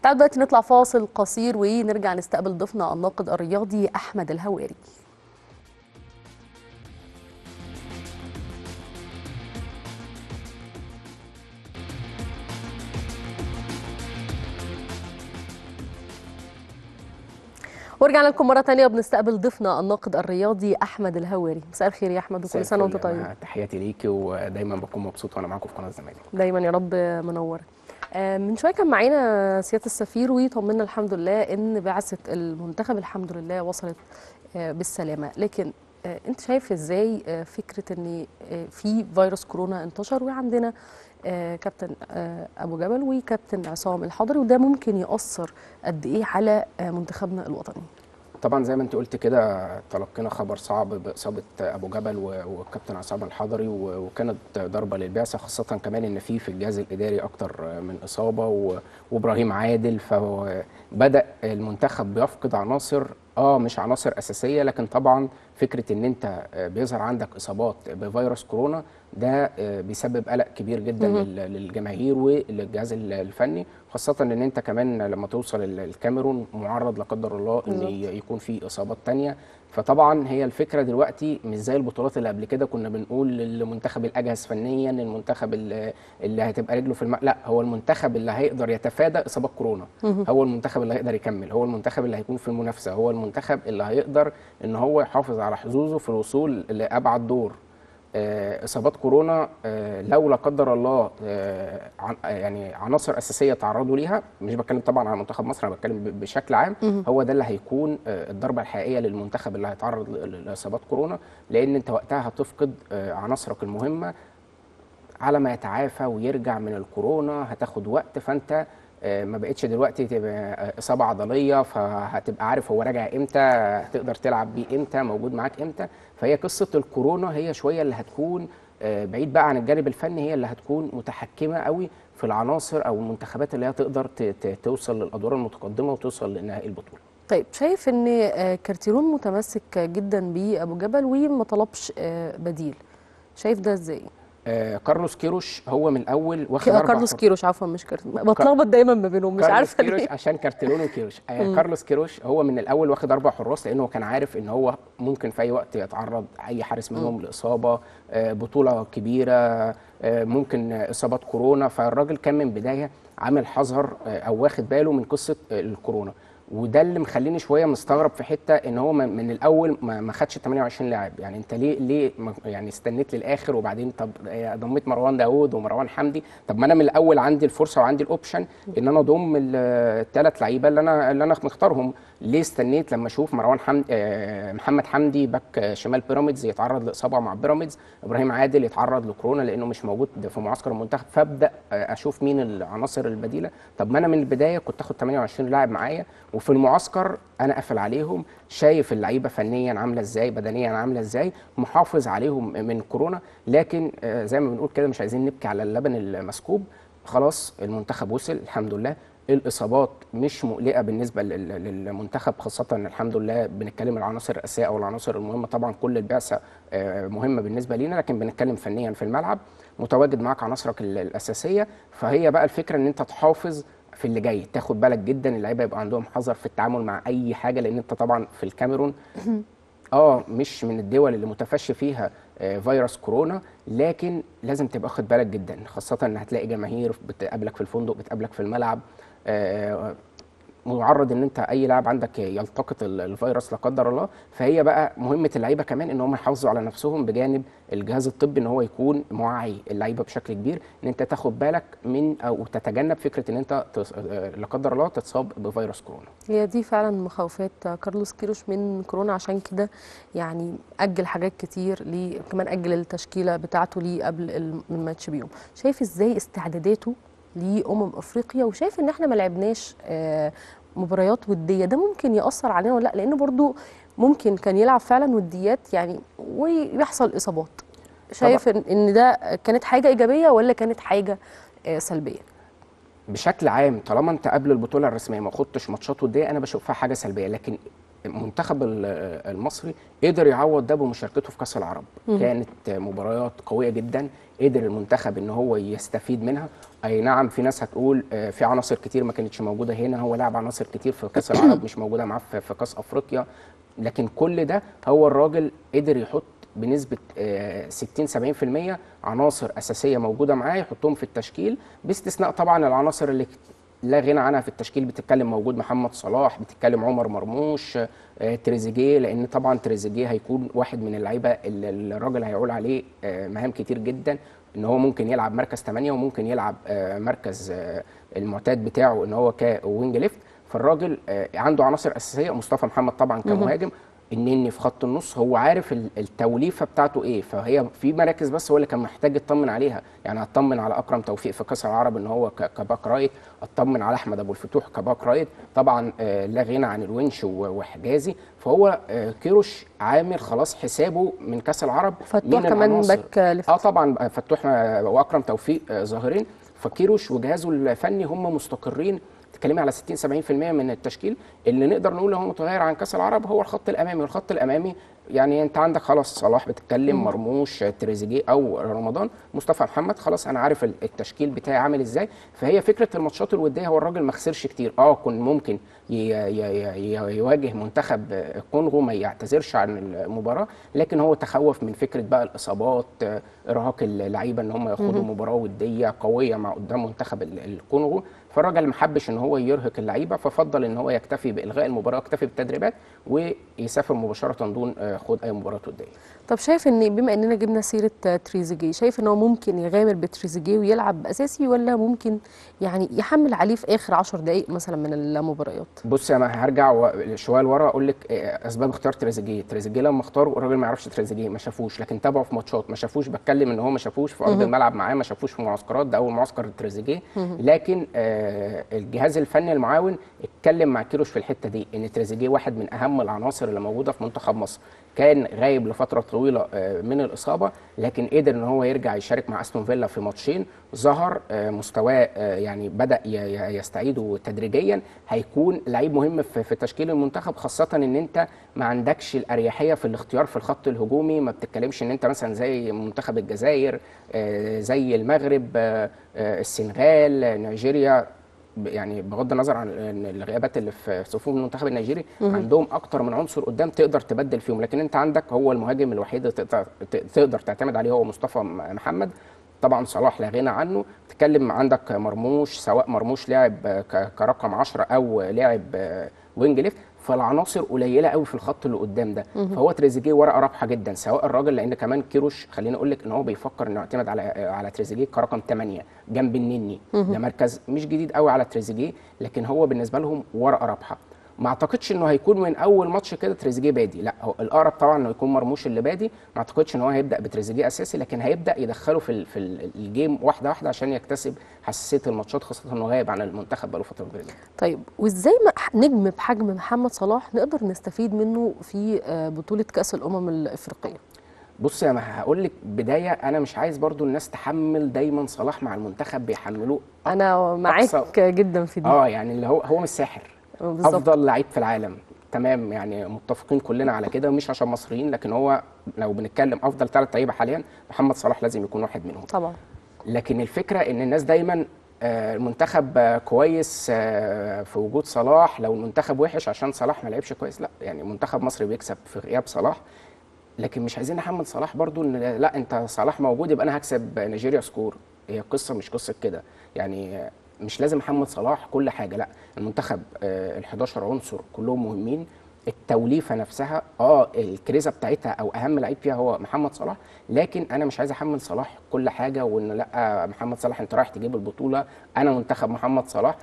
Speaker 1: تعالوا دلوقتي نطلع فاصل قصير ونرجع نستقبل ضيفنا الناقد الرياضي أحمد الهواري. ورجعنا لكم مرة تانية وبنستقبل ضيفنا الناقد الرياضي أحمد الهواري. مساء الخير يا أحمد وكل سنة وأنت طيب.
Speaker 6: تحياتي ليكي ودايما بكون مبسوط وأنا معاكم في قناة الزمالك.
Speaker 1: دايما يا رب منور. آه، من شوية كان معانا سيادة السفير وطمنا الحمد لله إن بعثة المنتخب الحمد لله وصلت آه، بالسلامة. لكن آه، أنت شايف إزاي فكرة إن في فيروس كورونا انتشر وعندنا كابتن آه، أبو جبل وكابتن عصام الحضري وده ممكن يأثر قد إيه على آه، منتخبنا الوطني.
Speaker 6: طبعا زي ما أنت قلت كده تلقينا خبر صعب بإصابة أبو جبل والكابتن عصام الحضري وكانت ضربة للبعثة خاصة كمان إن في في الجهاز الإداري أكتر من إصابة وإبراهيم عادل فبدا المنتخب بيفقد عناصر آه مش عناصر أساسية لكن طبعا فكرة إن أنت بيظهر عندك إصابات بفيروس كورونا ده بيسبب قلق كبير جدا. لل- للجماهير وللجهاز الفني خاصة إن أنت كمان لما توصل ال- الكاميرون معرض لا قدر الله إن يكون في إصابات تانية. فطبعا هي الفكرة دلوقتي مش زي البطولات اللي قبل كده كنا بنقول المنتخب الأجهز فنيا المنتخب اللي, هتبقى رجله في الماء لا هو المنتخب اللي هيقدر يتفادى إصابات كورونا.
Speaker 1: مهم.
Speaker 6: هو المنتخب اللي هيقدر يكمل. هو المنتخب اللي هيكون في المنافسة. هو المنتخب اللي هيقدر إن هو يحافظ على حظوظه في الوصول لأبعد دور. آه، إصابات كورونا آه، لو لا قدر الله آه، عن- آه، يعني عناصر أساسية تعرضوا ليها مش بتكلم طبعا عن منتخب مصر أنا بتكلم بشكل عام. هو ده اللي هيكون آه، الضربة الحقيقية للمنتخب اللي هيتعرض لإصابات كورونا لأن أنت وقتها هتفقد آه، عناصرك المهمة على ما يتعافى ويرجع من الكورونا هتاخد وقت فأنت آه، ما بقتش دلوقتي تبقى آه، إصابة عضلية فهتبقى عارف هو راجع إمتى هتقدر تلعب بيه إمتى موجود معاك إمتى فهي قصة الكورونا هي شوية اللي هتكون آه، بعيد بقى عن الجانب الفني هي اللي هتكون متحكمة قوي في العناصر أو المنتخبات اللي هي تقدر توصل للأدوار المتقدمة وتوصل لنهائي البطولة.
Speaker 1: طيب شايف إن آه، كارتيرون متمسك جدا بابو جبل وما طلبش آه، بديل. شايف ده إزاي؟
Speaker 6: آه كارلوس كيروش هو من الأول واخد أربع
Speaker 1: كارلوس كيروش عفوا مش كارلوس بتلخبط دايما ما بينهم مش عارفة
Speaker 6: كيروش
Speaker 1: ليه
Speaker 6: عشان كارتيرون وكيروش آه كارلوس كيروش هو من الأول واخد أربع حراس لأنه كان عارف إن هو ممكن في أي وقت يتعرض أي حارس منهم لإصابة آه بطولة كبيرة آه ممكن إصابات كورونا. فالراجل كان من بداية عامل حذر آه، أو واخد باله من قصة آه، الكورونا. وده اللي مخليني شوية مستغرب في حتة إن هو من الأول ما خدش 28 لاعب. يعني أنت ليه ليه يعني استنيت للآخر وبعدين طب آه، ضميت مروان داوود ومروان حمدي؟ طب ما أنا من الأول عندي الفرصة وعندي الأوبشن إن أنا أضم الثلاث لعيبة اللي أنا اللي أنا مختارهم. ليه استنيت لما أشوف مروان حمدي محمد حمدي باك آه، شمال بيراميدز يتعرض لإصابة مع بيراميدز إبراهيم عادل يتعرض لكورونا لأنه مش موجود في معسكر المنتخب فأبدأ آه، أشوف مين العناصر البديلة. طب ما أنا من البداية كنت آخد 28 لاعب معايا وفي المعسكر أنا قافل عليهم شايف اللعيبة فنيا عاملة إزاي بدنيا عاملة إزاي محافظ عليهم من كورونا لكن آه، زي ما بنقول كده مش عايزين نبكي على اللبن المسكوب خلاص المنتخب وصل الحمد لله. الإصابات مش مقلقة بالنسبة لل- للمنتخب خاصة إن الحمد لله بنتكلم العناصر الأساسية أو العناصر المهمة. طبعا كل البعثة آه، مهمة بالنسبة لينا لكن بنتكلم فنيا في الملعب. متواجد معاك عناصرك ال- الأساسية. فهي بقى الفكرة إن أنت تحافظ في اللي جاي. تاخد بالك جدا اللعيبة يبقى عندهم حذر في التعامل مع أي حاجة لأن أنت طبعا في الكاميرون آه مش من الدول اللي متفشي فيها آه، فيروس كورونا. لكن لازم تبقى واخد بالك جدا خاصة إن هتلاقي جماهير بتقابلك في الفندق بتقابلك في الملعب. معرض إن أنت أي لاعب عندك يلتقط ال- الفيروس لا قدر الله. فهي بقى مهمة اللعيبة كمان إن هم يحافظوا على نفسهم بجانب الجهاز الطبي إن هو يكون موعي اللعيبة بشكل كبير. إن أنت تاخد بالك من أو تتجنب فكرة إن أنت آه، لا قدر الله تتصاب بفيروس كورونا.
Speaker 1: هي دي فعلا مخاوفات كارلوس كيروش من كورونا. عشان كده يعني أجل حاجات كتير ليه كمان أجل التشكيلة بتاعته ليه قبل الم- الماتش بيوم شايف إزاي استعداداته لأمم أفريقيا وشايف إن إحنا ما لعبناش آه، مباريات ودية. ده ممكن يأثر علينا ولا لأ؟ لأن برضو ممكن كان يلعب فعلا وديات يعني ويحصل إصابات. شايف ان إن ده كانت حاجة إيجابية ولا كانت حاجة آه، سلبية؟
Speaker 6: بشكل عام طالما أنت قبل البطولة الرسمية ما خدتش ماتشات ودية أنا بشوفها حاجة سلبية. لكن المنتخب ال- المصري قدر يعوض ده بمشاركته في كأس العرب. كانت مباريات قوية جدا قدر المنتخب إن هو يستفيد منها. أي نعم في ناس هتقول آه، في عناصر كتير ما كانتش موجودة هنا. هو لعب عناصر كتير في كأس العرب مش موجودة معاه في كأس أفريقيا. لكن كل ده هو الراجل قدر يحط بنسبة آه، 60 70% عناصر أساسية موجودة معاه يحطهم في التشكيل. باستثناء طبعا العناصر اللي لا غنى عنها في التشكيل. بتتكلم موجود محمد صلاح بتتكلم عمر مرموش آه، تريزيجيه لأن طبعا تريزيجيه هيكون واحد من اللعيبة اللي الراجل هيعول عليه آه، مهام كتير جدا. إن هو ممكن يلعب مركز 8 وممكن يلعب آه، مركز المعتاد بتاعه إن هو ك wing left. فالراجل عنده عناصر أساسية. مصطفى محمد طبعا كمهاجم. النني في خط النص هو عارف ال- التوليفة بتاعته إيه فهي في مراكز بس هو اللي كان محتاج يطمن عليها. يعني أطمن على أكرم توفيق في كأس العرب إن هو ك back right أطمن على أحمد أبو الفتوح ك back right. طبعا آه، لا غنى عن الونش وحجازي. فهو آه، كيروش عامل خلاص حسابه من كأس العرب
Speaker 1: فتوح كمان. back.
Speaker 6: آه طبعا آه، فتوح وأكرم توفيق ظاهرين. فكيروش وجهازه الفني هم مستقرين. تتكلمي على 60 70% من التشكيل اللي نقدر نقول هو متغير عن كأس العرب هو الخط الأمامي. والخط الأمامي يعني أنت عندك خلاص صلاح بتتكلم مرموش تريزيجيه أو رمضان مصطفى محمد خلاص أنا عارف ال- التشكيل بتاعي عامل إزاي. فهي فكرة الماتشات الودية هو الراجل ما خسرش كتير. آه كان ممكن يواجه منتخب الكونغو ما يعتذرش عن المباراة لكن هو تخوف من فكرة بقى الإصابات إرهاق اللعيبة إن هم ياخدوا مباراة ودية قوية مع قدام منتخب ال- الكونغو. فالراجل ما حبش إن هو يرهق اللعيبة ففضل إن هو يكتفي بإلغاء المباراة يكتفي بالتدريبات ويسافر مباشرة دون آه، خوض أي مباراة وديه
Speaker 1: طب شايف إن بما إننا جبنا سيرة تريزيجيه شايف إن هو ممكن يغامر بتريزيجيه ويلعب اساسي ولا ممكن يعني يحمل عليه في آخر 10 دقائق مثلا من المباريات؟
Speaker 6: بص أنا هرجع شوية لورا أقول لك آه، أسباب اختيار تريزيجيه. تريزيجيه لما اختاره الراجل ما يعرفش تريزيجيه ما شافوش لكن تابعه في ماتشات ما شافوش بتكلم إن هو ما شافوش في أرض الملعب معاه ما شافوش في معسكرات ده أول معسكر تريزيجيه لكن آه، الجهاز الفني المعاون اتكلم مع كيروش في الحتة دي إن تريزيجيه واحد من أهم العناصر اللي موجودة في منتخب مصر. كان غايب لفترة طويلة آه، من الإصابة لكن قدر إن هو يرجع يشارك مع أستون فيلا في ماتشين. ظهر آه، مستواه آه، يعني بدأ يستعيده تدريجيا. هيكون لعيب مهم في تشكيل المنتخب خاصة إن أنت ما عندكش الأريحية في الاختيار في الخط الهجومي. ما بتتكلمش إن أنت مثلا زي منتخب الجزائر زي المغرب السنغال نيجيريا. يعني بغض النظر عن الغيابات اللي في صفوف المنتخب النيجيري عندهم أكتر من عنصر قدام تقدر تبدل فيهم لكن أنت عندك هو المهاجم الوحيد تقدر تقدر تعتمد عليه هو مصطفى محمد. طبعا صلاح لا غنى عنه. تتكلم عندك مرموش سواء مرموش لاعب كرقم 10 أو لاعب آه، wing left. فالعناصر قليلة قوي في الخط اللي قدام ده. فهو تريزيجيه ورقة رابحة جدا سواء الراجل لأن كمان كيروش خليني أقول لك إن هو بيفكر إنه يعتمد على على تريزيجيه كرقم 8 جنب النني. ده مركز مش جديد قوي على تريزيجيه لكن هو بالنسبة لهم ورقة رابحة. ما اعتقدش انه هيكون من اول ماتش كده تريزيجيه بادي. لا هو الاقرب طبعا انه يكون مرموش اللي بادي. ما اعتقدش ان هو هيبدأ بتريزيجيه أساسي لكن هيبدأ يدخله في في ال- ال game واحدة واحدة عشان يكتسب حساسية الماتشات خاصة إنه غايب عن المنتخب بقاله فترة كبيره
Speaker 1: طيب وإزاي نجم بحجم محمد صلاح نقدر نستفيد منه في آه، بطولة كأس الأمم الإفريقية؟
Speaker 6: بص أنا هقول لك بداية أنا مش عايز برضو الناس تحمل دايما صلاح مع المنتخب بيحملوه.
Speaker 1: أنا معاك جدا في دي.
Speaker 6: آه يعني اللي هو هو مش ساحر.
Speaker 1: بالظبط.
Speaker 6: أفضل لعيب في العالم. تمام يعني متفقين كلنا على كده مش عشان مصريين لكن هو لو بنتكلم أفضل ثلاث لعيبة حاليا محمد صلاح لازم يكون واحد منهم.
Speaker 1: طبعا.
Speaker 6: لكن الفكرة إن الناس دايما آه، المنتخب كويس آه، في وجود صلاح لو المنتخب وحش عشان صلاح ما لعبش كويس لا يعني منتخب مصر بيكسب في غياب صلاح. لكن مش عايزين نحمل صلاح برضو إن لا أنت صلاح موجود يبقى أنا هكسب نيجيريا score. هي القصة مش قصة كده. يعني مش لازم محمد صلاح كل حاجة لا المنتخب ال 11 عنصر كلهم مهمين. التوليفة نفسها آه الكريزة بتاعتها أو أهم لعيب فيها هو محمد صلاح لكن أنا مش عايز أحمل صلاح كل حاجة وإن لا محمد صلاح أنت رايح تجيب البطولة. أنا منتخب محمد صلاح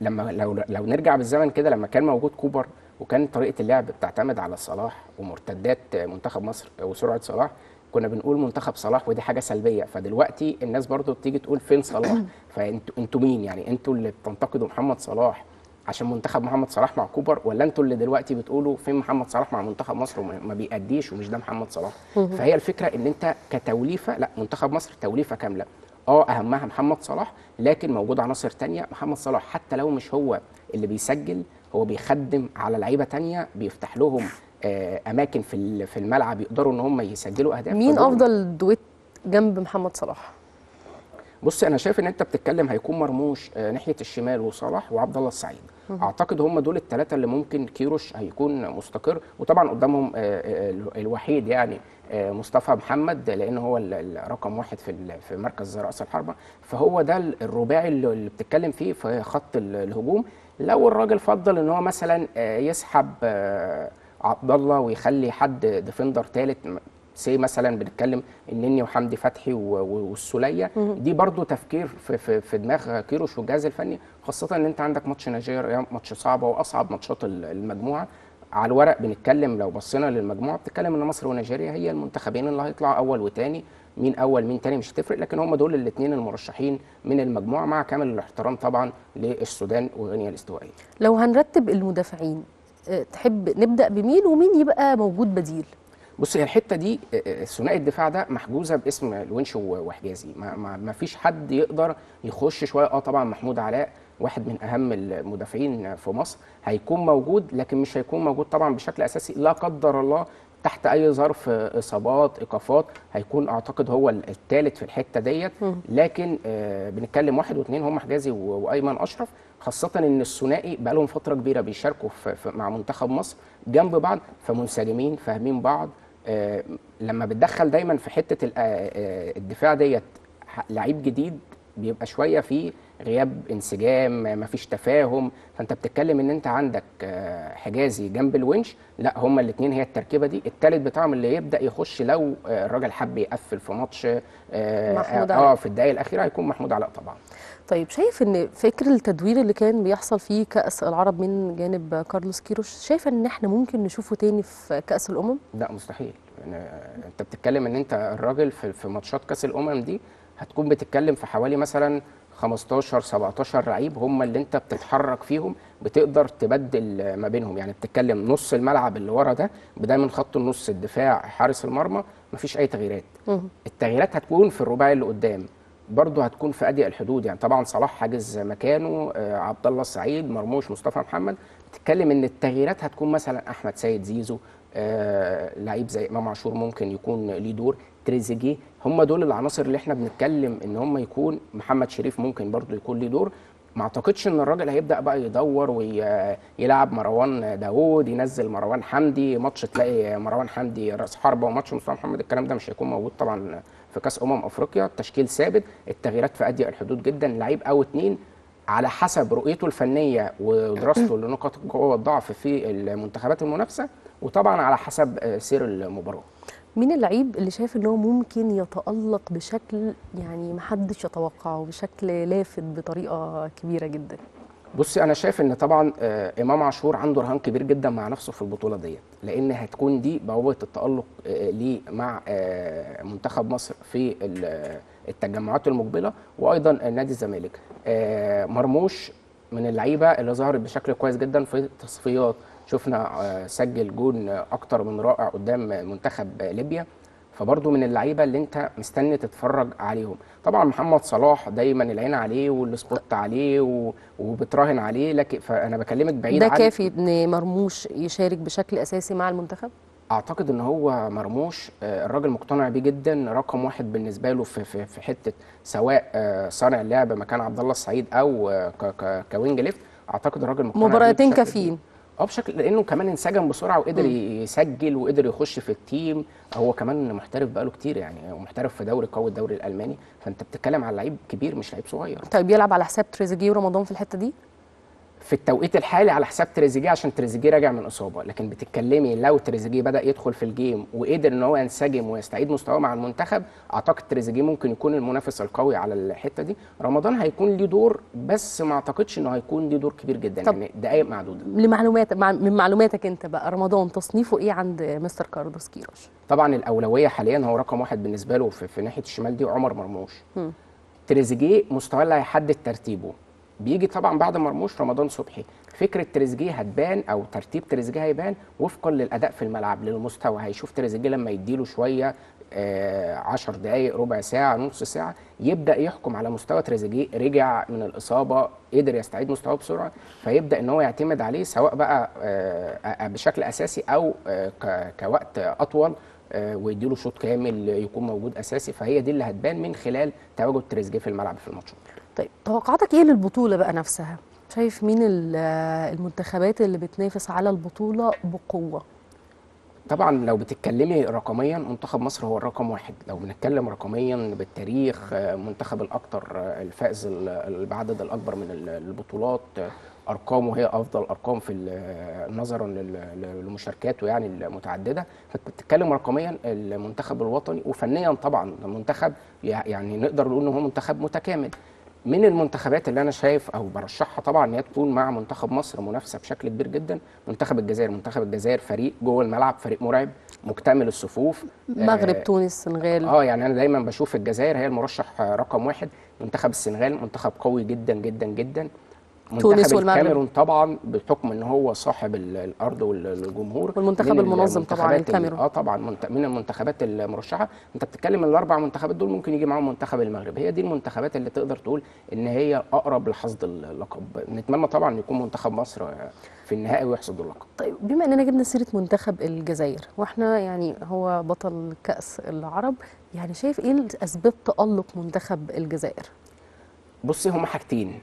Speaker 6: لما لو لو نرجع بالزمن كده لما كان موجود كوبر وكان طريقة اللعب بتعتمد على صلاح ومرتدات منتخب مصر وسرعة صلاح كنا بنقول منتخب صلاح ودي حاجة سلبية. فدلوقتي الناس برضو بتيجي تقول فين صلاح؟ فانتوا أنتوا مين؟ يعني أنتوا اللي بتنتقدوا محمد صلاح عشان منتخب محمد صلاح مع كوبر ولا أنتوا اللي دلوقتي بتقولوا فين محمد صلاح مع منتخب مصر وما ما بيأديش ومش ده محمد صلاح؟ فهي الفكرة إن أنت كتوليفة لأ منتخب مصر توليفة كاملة. آه أهمها محمد صلاح لكن موجود عناصر تانية. محمد صلاح حتى لو مش هو اللي بيسجل هو بيخدم على لعيبة تانية بيفتح لهم أماكن في في الملعب يقدروا إن هم يسجلوا أهداف.
Speaker 1: مين أفضل دويت جنب محمد صلاح؟
Speaker 6: بص أنا شايف إن أنت بتتكلم هيكون مرموش آه، ناحية الشمال وصلاح وعبد الله السعيد. أعتقد هم دول الثلاثه اللي ممكن كيروش هيكون مستقر. وطبعا قدامهم آه، آه، ال- الوحيد يعني آه، مصطفى محمد لأن هو رقم واحد في في مركز رأس الحربة. فهو ده ال- الرباعي اللي بتتكلم فيه في خط ال- الهجوم. لو الراجل فضل إن هو مثلا آه، يسحب آه، عبد الله ويخلي حد defender ثالث زي مثلا بنتكلم النني وحمدي فتحي والسولية. دي برضو تفكير في, في, في دماغ كيروش والجهاز الفني خاصة إن أنت عندك ماتش نيجيريا ماتش صعب واصعب ماتشات ال- المجموعة. على الورق بنتكلم لو بصينا للمجموعة بتتكلم إن مصر ونيجيريا هي المنتخبين اللي هيطلعوا أول وتاني. مين أول مين تاني مش هتفرق لكن هم دول الاثنين المرشحين من المجموعة مع كامل الاحترام طبعا للسودان وغينيا الاستوائية.
Speaker 1: لو هنرتب المدافعين تحب نبدأ بمين ومين يبقى موجود بديل؟
Speaker 6: بص هي الحتة دي آه، آه، ثنائي الدفاع ده محجوزة باسم الونش وحجازي. ما, ما, ما فيش حد يقدر يخش شوية. آه طبعا محمود علاء واحد من أهم المدافعين في مصر هيكون موجود لكن مش هيكون موجود طبعا بشكل أساسي لا قدر الله تحت أي ظرف إصابات إيقافات هيكون أعتقد هو الثالث في الحتة ديت. لكن آه، بنتكلم واحد واثنين هم حجازي وأيمن أشرف خاصة إن الثنائي بقى لهم فترة كبيرة بيشاركوا مع منتخب مصر جنب بعض فمنسجمين فاهمين بعض. آه، لما بتدخل دايما في حتة آه، الدفاع ديت لعيب جديد بيبقى شوية في غياب انسجام مفيش تفاهم. فأنت بتتكلم إن أنت عندك آه، حجازي جنب الونش. لا هما الاثنين هي التركيبة دي. الثالث بتاعهم اللي يبدأ يخش لو آه، الراجل حب يقفل في ماتش آه،
Speaker 1: محمود آه.
Speaker 6: في الدقائق الأخيرة هيكون محمود علاء طبعا.
Speaker 1: طيب شايف إن فكر التدوير اللي كان بيحصل فيه كأس العرب من جانب كارلوس كيروش شايفه إن إحنا ممكن نشوفه تاني في كأس الأمم؟
Speaker 6: لا مستحيل. يعني أنت بتتكلم إن أنت الراجل في في ماتشات كأس الأمم دي هتكون بتتكلم في حوالي مثلا 15 17 لعيب هم اللي انت بتتحرك فيهم بتقدر تبدل ما بينهم. يعني بتتكلم نص الملعب اللي ورا ده بداية من خط النص الدفاع حارس المرمى مفيش أي تغييرات. التغييرات هتكون في الرباعي اللي قدام برضه هتكون في أضيق الحدود. يعني طبعا صلاح حاجز مكانه آه، عبد الله السعيد مرموش مصطفى محمد. بتتكلم إن التغييرات هتكون مثلا أحمد سيد زيزو آه لعيب زي إمام عاشور ممكن يكون ليه دور. تريزيجيه هم دول العناصر اللي إحنا بنتكلم ان هم يكون محمد شريف ممكن برضه يكون ليه دور. ما اعتقدش ان الراجل هيبدأ بقى يدور ويلعب مروان داوود ينزل مروان حمدي ماتش تلاقي مروان حمدي رأس حربة وماتش مصطفى محمد. الكلام ده مش هيكون موجود طبعا في كأس أمم أفريقيا. التشكيل ثابت التغييرات في أضيق الحدود جدا لعيب أو اتنين. على حسب رؤيته الفنية ودراسته لنقاط القوة والضعف في المنتخبات المنافسة وطبعا على حسب سير المباراة.
Speaker 1: مين اللعيب اللي شايف إن هو ممكن يتألق بشكل يعني محدش يتوقعه بشكل لافت بطريقة كبيرة جدا؟
Speaker 6: بصي أنا شايف إن طبعا آه، إمام عاشور عنده رهان كبير جدا مع نفسه في البطولة ديت لأن هتكون دي بوابة التألق آه، ليه مع آه، منتخب مصر في ال- التجمعات المقبلة وأيضا نادي الزمالك. مرموش من اللعيبة اللي ظهرت بشكل كويس جدا في التصفيات شفنا آه، سجل جون أكتر من رائع قدام منتخب ليبيا. فبرضه من اللعيبة اللي أنت مستني تتفرج عليهم. طبعا محمد صلاح دايما العين عليه وال spot عليه و... وبتراهن عليه لكن فأنا بكلمك بعيد
Speaker 1: ده كافي إن مرموش يشارك بشكل أساسي مع المنتخب؟
Speaker 6: أعتقد إن هو مرموش آه، الراجل مقتنع بيه جدا. رقم واحد بالنسبة له في في, في حتة سواء آه، صانع اللعب مكان عبد الله السعيد أو ك- ك- ك wing left أعتقد الراجل مقتنع بيه
Speaker 1: مباراتين كافيين.
Speaker 6: آه بشكل لأنه كمان انسجم بسرعة وقدر يسجل وقدر يخش في ال team هو كمان محترف بقاله كتير يعني هو محترف في دوري قوي الدوري الألماني. فأنت بتتكلم على لعيب كبير مش لعيب صغير.
Speaker 1: طيب يلعب على حساب تريزيجيه ورمضان في الحتة دي؟
Speaker 6: في التوقيت الحالي على حساب تريزيجيه عشان تريزيجيه راجع من اصابه. لكن بتتكلمي لو تريزيجيه بدأ يدخل في الجيم وقدر إن هو ينسجم ويستعيد مستواه مع المنتخب أعتقد تريزيجيه ممكن يكون المنافس القوي على الحتة دي. رمضان هيكون ليه دور بس ما أعتقدش إنه هيكون ليه دور كبير جدا يعني دقائق معدودة.
Speaker 1: لمعلومات مع من معلوماتك أنت بقى رمضان تصنيفه إيه عند مستر كاردوس كيروش؟
Speaker 6: طبعا الأولوية حاليا هو رقم واحد بالنسبة له في, في ناحية الشمال دي عمر مرموش. تريزيجيه مستواه اللي هيحدد ترتيبه. بيجي طبعا بعد مرموش رمضان صبحي. فكرة تريزيجيه هتبان أو ترتيب تريزيجيه هيبان وفقا للأداء في الملعب للمستوى. هيشوف تريزيجيه لما يديله شوية 10 دقائق ربع ساعة نص ساعة يبدأ يحكم على مستوى تريزيجيه. رجع من الإصابة قدر يستعيد مستواه بسرعة فيبدأ إن هو يعتمد عليه سواء بقى آه، بشكل أساسي أو آه، كوقت أطول آه، ويديله شوط كامل يكون موجود أساسي. فهي دي اللي هتبان من خلال تواجد تريزيجيه في الملعب في الماتش.
Speaker 1: طيب توقعاتك إيه للبطولة بقى نفسها؟ شايف مين ال- المنتخبات اللي بتنافس على البطولة بقوة؟
Speaker 6: طبعا لو بتتكلمي رقميا منتخب مصر هو الرقم واحد. لو بنتكلم رقميا بالتاريخ منتخب الاكثر الفائز ال- ال- بعدد الأكبر من ال- البطولات أرقامه هي أفضل أرقام في نظرا لمشاركاته يعني المتعددة. فأنت بتتكلم رقميا المنتخب الوطني وفنيا طبعا المنتخب يع- يعني نقدر نقول إن هو منتخب متكامل. من المنتخبات اللي أنا شايف أو برشحها طبعا إن هي تكون مع منتخب مصر منافسة بشكل كبير جدا منتخب الجزائر. منتخب الجزائر فريق جوه الملعب فريق مرعب مكتمل الصفوف.
Speaker 1: مغرب
Speaker 6: آه،
Speaker 1: تونس السنغال
Speaker 6: آه يعني أنا دايما بشوف الجزائر هي المرشح آه، رقم واحد. منتخب السنغال منتخب قوي جدا جدا جدا.
Speaker 1: تونس والمغرب.
Speaker 6: الكاميرون طبعا بحكم إن هو صاحب ال- الأرض والجمهور
Speaker 1: والمنتخب
Speaker 6: من
Speaker 1: المنظم طبعا الكاميرون.
Speaker 6: آه طبعا من المنتخبات المرشحة. أنت بتتكلم إن الأربع منتخبات دول ممكن يجي معاهم منتخب المغرب. هي دي المنتخبات اللي تقدر تقول إن هي أقرب لحصد اللقب. نتمنى طبعا يكون منتخب مصر في النهائي ويحصد اللقب.
Speaker 1: طيب بما إننا جبنا سيرة منتخب الجزائر وإحنا يعني هو بطل كأس العرب يعني شايف إيه اسباب تألق منتخب الجزائر؟
Speaker 6: بصي هما حاجتين.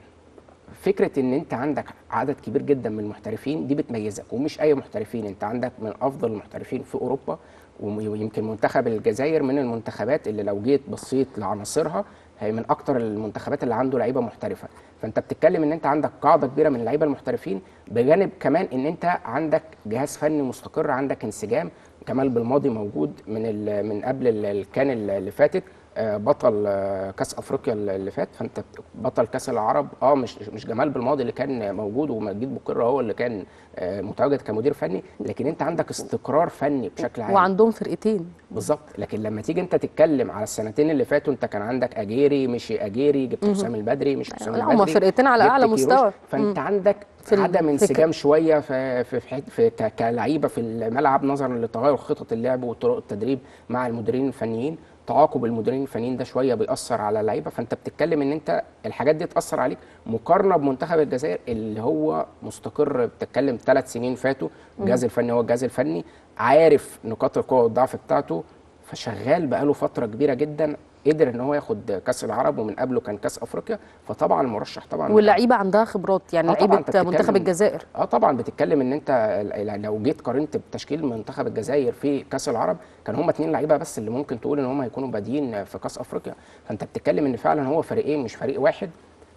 Speaker 6: فكرة إن أنت عندك عدد كبير جدا من المحترفين دي بتميزك ومش أي محترفين أنت عندك من أفضل المحترفين في أوروبا ويمكن منتخب الجزائر من المنتخبات اللي لو جيت بصيت لعناصرها هي من أكتر المنتخبات اللي عنده لعيبة محترفة. فأنت بتتكلم إن أنت عندك قاعدة كبيرة من اللعيبه المحترفين بجانب كمان إن أنت عندك جهاز فني مستقر عندك انسجام كمال بالماضي موجود من من قبل ال- الكان اللي فاتت. بطل آه، كأس أفريقيا اللي فات فأنت بطل كأس العرب آه مش مش جمال بالماضي اللي كان موجود ومجيد بكره هو اللي كان آه، متواجد كمدير فني لكن أنت عندك استقرار فني بشكل عام
Speaker 1: وعندهم فرقتين
Speaker 6: بالظبط لكن لما تيجي أنت تتكلم على السنتين اللي فاتوا أنت كان عندك أجيري مشي أجيري جبت حسام البدري مش حسام
Speaker 1: لا،
Speaker 6: البدري
Speaker 1: هما فرقتين على
Speaker 6: كيروش.
Speaker 1: مستوى. فأنت.
Speaker 6: عندك
Speaker 1: في
Speaker 6: عدم. انسجام شوية في في في, كلعيبة في الملعب نظرا لتغير خطط اللعب وطرق التدريب مع المديرين الفنيين تعاقب المديرين الفنيين ده شوية بيأثر على اللعيبة. فأنت بتتكلم إن أنت الحاجات دي تأثر عليك مقارنة بمنتخب الجزائر اللي هو مستقر بتتكلم ثلاث سنين فاتوا الجهاز الفني هو الجهاز الفني عارف نقاط القوة والضعف بتاعته فشغال بقاله فترة كبيرة جدا قدر إن هو ياخد كأس العرب ومن قبله كان كأس أفريقيا فطبعا مرشح طبعا
Speaker 1: واللعيبة عندها خبرات يعني
Speaker 6: آه لعيبة
Speaker 1: منتخب الجزائر.
Speaker 6: آه طبعا بتتكلم إن أنت لو جيت قارنت بتشكيل منتخب الجزائر في كأس العرب كان هم اتنين لعيبة بس اللي ممكن تقول إن هم هيكونوا بادئين في كأس أفريقيا. فأنت بتتكلم إن فعلا هو فريقين مش فريق واحد.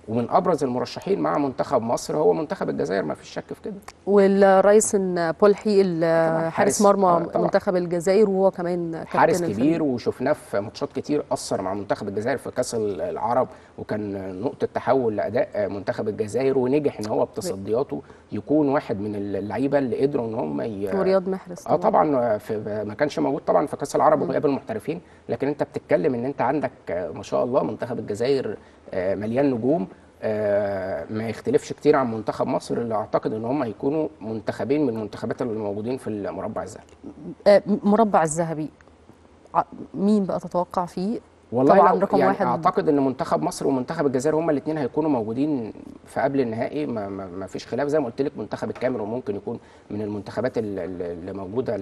Speaker 6: ومن أبرز المرشحين مع منتخب مصر هو منتخب الجزائر ما فيش شك في كده
Speaker 1: والرئيس بول
Speaker 6: طبعاً
Speaker 1: حارس مرمى
Speaker 6: آه، طبعاً.
Speaker 1: منتخب الجزائر وهو كمان
Speaker 6: حارس. كبير وشفناه في ماتشات كتير أثر مع منتخب الجزائر في كأس العرب وكان نقطة تحول لأداء منتخب الجزائر ونجح إن هو بتصدياته يكون واحد من اللعيبة اللي قدروا إن هم ي...
Speaker 1: ورياض محرز
Speaker 6: آه طبعا في ما كانش موجود طبعا في كأس العرب وغياب المحترفين لكن انت بتتكلم ان انت عندك ما شاء الله منتخب الجزائر آه، مليان نجوم. آه، ما يختلفش كتير عن منتخب مصر اللي اعتقد ان هم هيكونوا منتخبين من المنتخبات اللي موجودين في المربع الذهبي.
Speaker 1: آه، مربع الذهبي. مين بقى تتوقع فيه؟
Speaker 6: والله
Speaker 1: طبعاً رقم
Speaker 6: يعني
Speaker 1: واحد.
Speaker 6: أعتقد إن منتخب مصر ومنتخب الجزائر هما الاثنين هيكونوا موجودين في قبل النهائي. ما, ما, ما فيش خلاف. زي ما قلت لك منتخب الكاميرون ممكن يكون من المنتخبات ال- ال- اللي موجودة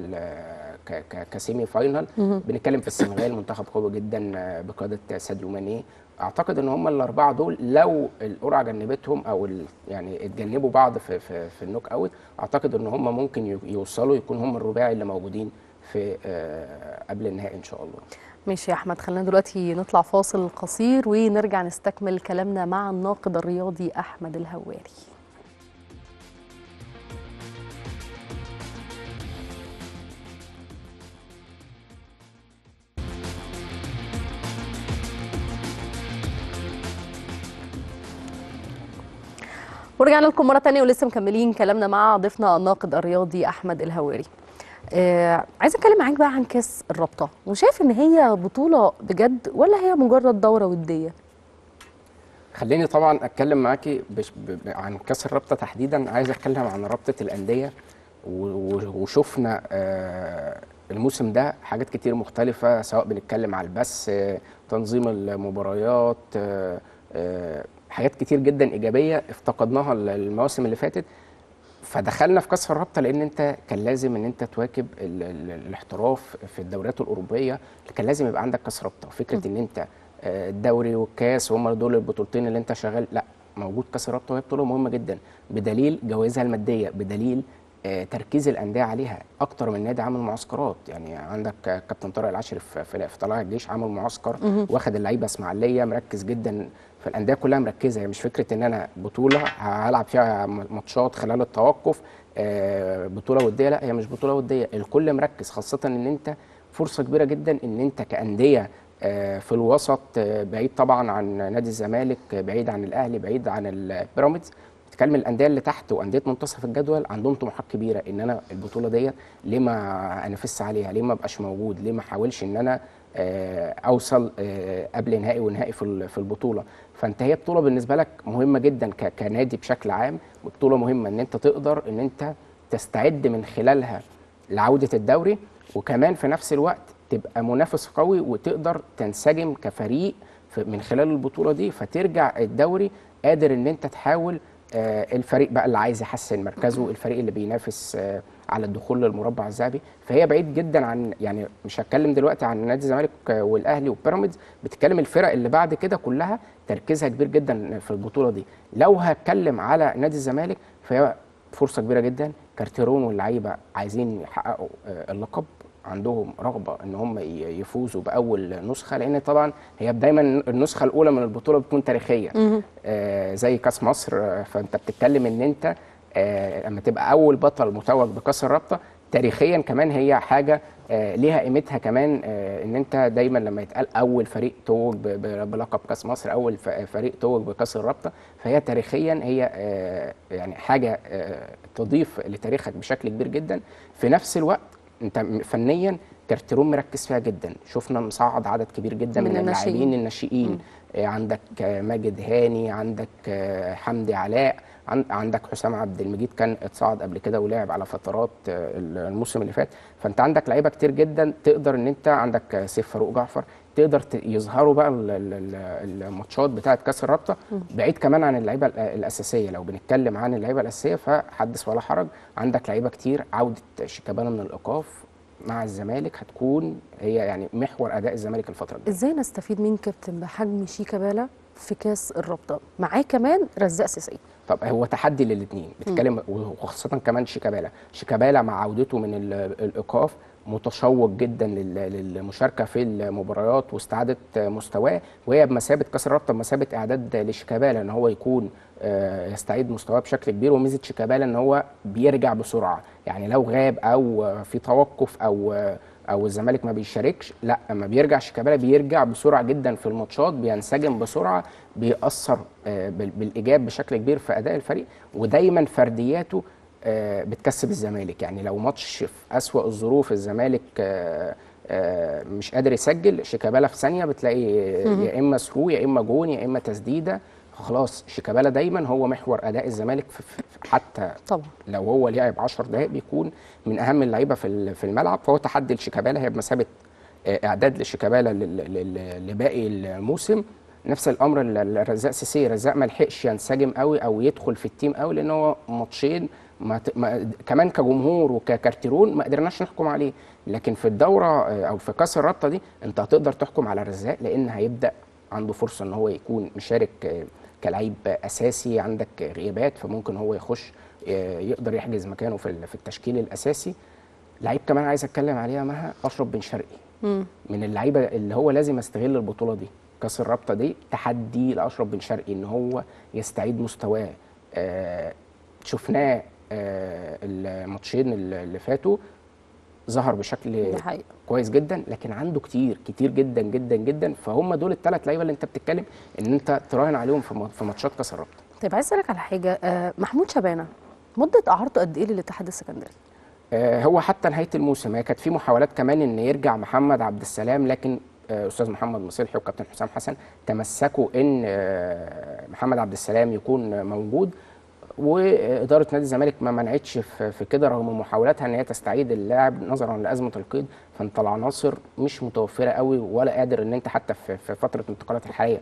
Speaker 6: ك semi final بنتكلم في السنغال منتخب قوي جدا آه، بقيادة ساديو ماني. أعتقد إن هم الأربعة دول لو القرعة جنبتهم أو يعني اتجنبوا بعض في في, في ال knock out أعتقد إن هم ممكن يوصلوا يكون هم الرباعي اللي موجودين في آه، قبل النهائي إن شاء الله.
Speaker 1: ماشي يا أحمد خلينا دلوقتي نطلع فاصل قصير ونرجع نستكمل كلامنا مع الناقد الرياضي أحمد الهواري. ورجعنا لكم مرة تانية ولسه مكملين كلامنا مع ضيفنا الناقد الرياضي أحمد الهواري. آه عايزة أتكلم معاك بقى عن كأس الرابطة وشايف إن هي بطولة بجد ولا هي مجرد دورة ودية؟
Speaker 6: خليني طبعا أتكلم معاكي عن كأس الرابطة تحديدا عايز أتكلم عن رابطة الأندية وشفنا آه، الموسم ده حاجات كتير مختلفة سواء بنتكلم على البث آه، تنظيم المباريات آه، آه، حاجات كتير جدا إيجابية افتقدناها ال- المواسم اللي فاتت فدخلنا في كأس الرابطة لأن أنت كان لازم إن أنت تواكب ال ال الاحتراف في الدوريات الأوروبية كان لازم يبقى عندك كأس رابطة. فكرة إن أنت آه، الدوري والكاس هم دول البطولتين اللي أنت شغال لا موجود كأس الرابطة وهي بطولة مهمة جدا. بدليل جوائزها المادية بدليل آه، تركيز الأندية عليها أكتر من نادي عامل معسكرات. يعني عندك كابتن طارق العشري في في طلائع الجيش عامل معسكر واخد اللعيبة إسماعيلية مركز جدا فالأندية كلها مركزة. هي مش فكرة إن أنا بطولة هلعب فيها ماتشات خلال التوقف آه، بطولة ودية. لا هي مش بطولة ودية. الكل مركز خاصة إن أنت فرصة كبيرة جدا إن أنت كأندية آه، في الوسط آه، بعيد طبعا عن نادي الزمالك بعيد عن الأهلي بعيد عن البيراميدز. بتتكلم الأندية اللي تحت وأندية منتصف الجدول عندهم طموحات كبيرة إن أنا البطولة ديت ليه ما أنافسش عليها ليه ما أبقاش موجود ليه ما أحاولش إن أنا أوصل قبل نهائي ونهائي في البطولة. فانت هي بطولة بالنسبة لك مهمة جدا كنادي بشكل عام وبطولة مهمة إن أنت تقدر إن أنت تستعد من خلالها لعودة الدوري وكمان في نفس الوقت تبقى منافس قوي وتقدر تنسجم كفريق من خلال البطولة دي فترجع الدوري قادر إن أنت تحاول الفريق بقى اللي عايز يحسن مركزه الفريق اللي بينافس آه، على الدخول للمربع الذهبي. فهي بعيد جدا عن يعني مش هتكلم دلوقتي عن نادي الزمالك آه، والأهلي وبيراميدز. بتتكلم الفرق اللي بعد كده كلها تركيزها كبير جدا في البطولة دي. لو هتكلم على نادي الزمالك فهي فرصة كبيرة جدا. كارتيرون واللعيبة عايزين يحققوا آه، اللقب. عندهم رغبة إن هم يفوزوا بأول نسخة لأن طبعا هي دايما النسخة الأولى من البطولة بتكون تاريخية. آه زي كأس مصر آه، فأنت بتتكلم إن أنت آه لما تبقى أول بطل متوج بكأس الرابطة تاريخيا كمان هي حاجة آه، ليها قيمتها كمان آه، إن أنت دايما لما يتقال أول فريق توج بلقب كأس مصر أول فريق توج بكأس الرابطة فهي تاريخيا هي آه، يعني حاجة آه، تضيف لتاريخك بشكل كبير جدا. في نفس الوقت انت فنيا كارتيرون مركز فيها جدا. شفنا مصعد عدد كبير جدا
Speaker 1: من
Speaker 6: من,
Speaker 1: الناشئين.
Speaker 6: اللاعبين الناشئين. آه، عندك ماجد هاني عندك آه، حمدي علاء عن- عندك حسام عبد المجيد كان اتصعد قبل كده ولعب على فترات آه، الموسم اللي فات. فانت عندك لعيبة كتير جدا تقدر إن أنت عندك سيف فاروق جعفر تقدر يظهروا بقى ال- ال- ال- الماتشات بتاعة كأس الرابطة. بعيد كمان عن اللعيبة ال- الأساسية. لو بنتكلم عن اللعيبة الأساسية فحدث ولا حرج. عندك لعيبة كتير. عودة شيكابالا من الايقاف مع الزمالك هتكون هي يعني محور أداء الزمالك الفترة الجاية.
Speaker 1: إزاي نستفيد من كابتن بحجم شيكابالا في كأس الرابطة؟ معاه كمان رزاق سيسي.
Speaker 6: طب هو تحدي للاثنين بتتكلم وخاصة كمان شيكابالا. شيكابالا مع عودته من ال- الايقاف متشوق جدا لل- للمشاركة في المباريات واستعادة مستواه وهي بمثابة كأس الرابطة بمثابة إعداد لشيكابالا إن هو يكون آه، يستعيد مستواه بشكل كبير وميزة شيكابالا إن هو بيرجع بسرعة. يعني لو غاب أو في توقف أو أو الزمالك ما بيشاركش لأ اما بيرجع شيكابالا بيرجع بسرعة جدا في الماتشات بينسجم بسرعة بيأثر آه، بال- بالإيجاب بشكل كبير في أداء الفريق. ودايما فردياته بتكسب الزمالك. يعني لو ماتش في أسوأ الظروف الزمالك آه، آه، مش قادر يسجل شيكابالا في ثانية بتلاقي يا إما through يا إما جون يا إما تسديدة. خلاص شيكابالا دايما هو محور أداء الزمالك حتى
Speaker 1: طبعا.
Speaker 6: لو هو لعب 10 دقائق بيكون من أهم اللعيبة في ال- في الملعب. فهو تحدي لشيكابالا هي بمثابة آه، إعداد لشيكابالا لباقي الموسم. نفس الأمر لرزاق سيسي. رزاق ما لحقش ينسجم قوي أو يدخل في ال team قوي لأن هو ماتشين ما ت- ما كمان كجمهور وككارتيرون ما قدرناش نحكم عليه. لكن في الدورة آه، أو في كأس الرابطة دي أنت هتقدر تحكم على رزاق لأن هيبدأ عنده فرصة إن هو يكون مشارك آه، كلعيب أساسي عندك غيابات فممكن هو يخش آه، يقدر يحجز مكانه في في التشكيل الأساسي. لعيب كمان عايز أتكلم عليها مها أشرف بن شرقي. من اللعيبة اللي هو لازم يستغل البطولة دي. كأس الرابطة دي تحدي لأشرف بن شرقي إن هو يستعيد مستواه آه شفناه الماتشين اللي فاتوا ظهر بشكل كويس جدا لكن عنده كتير كتير جدا جدا جدا. فهم دول الثلاث لعيبة اللي انت بتتكلم ان انت تراهن عليهم في ماتشات كاس الرابطه
Speaker 1: طيب عايز أسألك على حاجة. آه، محمود شبانة مدة اعارته قد إيه للاتحاد السكندري؟
Speaker 6: آه، هو حتى نهاية الموسم هي كانت في محاولات كمان إن يرجع محمد عبد السلام لكن آه، أستاذ محمد مصلحي وكابتن حسام حسن تمسكوا إن آه، محمد عبد السلام يكون موجود. وإدارة نادي الزمالك ما منعتش في كده رغم محاولاتها إن هي تستعيد اللاعب نظرا لأزمة القيد. فأنت العناصر مش متوفرة قوي ولا قادر إن أنت حتى في فترة الانتقالات الحالية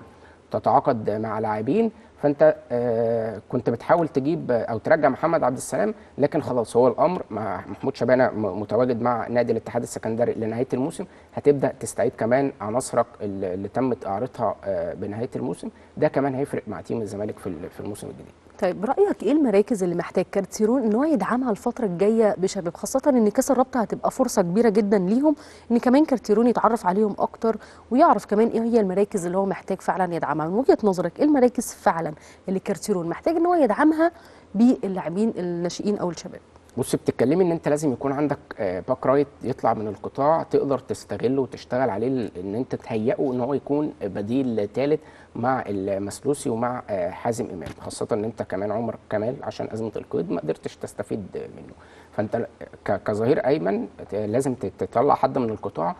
Speaker 6: تتعاقد مع لاعبين. فأنت آه، كنت بتحاول تجيب أو ترجع محمد عبد السلام لكن خلاص هو الأمر. مع محمود شبانة متواجد مع نادي الاتحاد السكندري لنهاية الموسم. هتبدأ تستعيد كمان عناصرك اللي تمت اعارتها آه، بنهاية الموسم. ده كمان هيفرق مع team الزمالك في ال- في الموسم الجديد.
Speaker 1: طيب برايك إيه المراكز اللي محتاج كارتيرون إن هو يدعمها الفترة الجاية بشباب؟ خاصة إن كاس الرابطه هتبقى فرصة كبيرة جدا ليهم إن كمان كارتيرون يتعرف عليهم أكتر ويعرف كمان إيه هي المراكز اللي هو محتاج فعلا يدعمها. من وجهة نظرك إيه المراكز فعلا اللي كارتيرون محتاج إن هو يدعمها باللاعبين الناشئين أو الشباب؟
Speaker 6: بص بتتكلمي إن أنت لازم يكون عندك آه، back right يطلع من القطاع تقدر تستغله وتشتغل عليه إن أنت تهيئه إن هو يكون بديل ثالث مع المسلوسي ومع آه، حازم إمام خاصة إن أنت كمان عمر كمال عشان أزمة القيد ما قدرتش تستفيد منه. فأنت كظهير أيمن لازم تطلع حد من القطاع.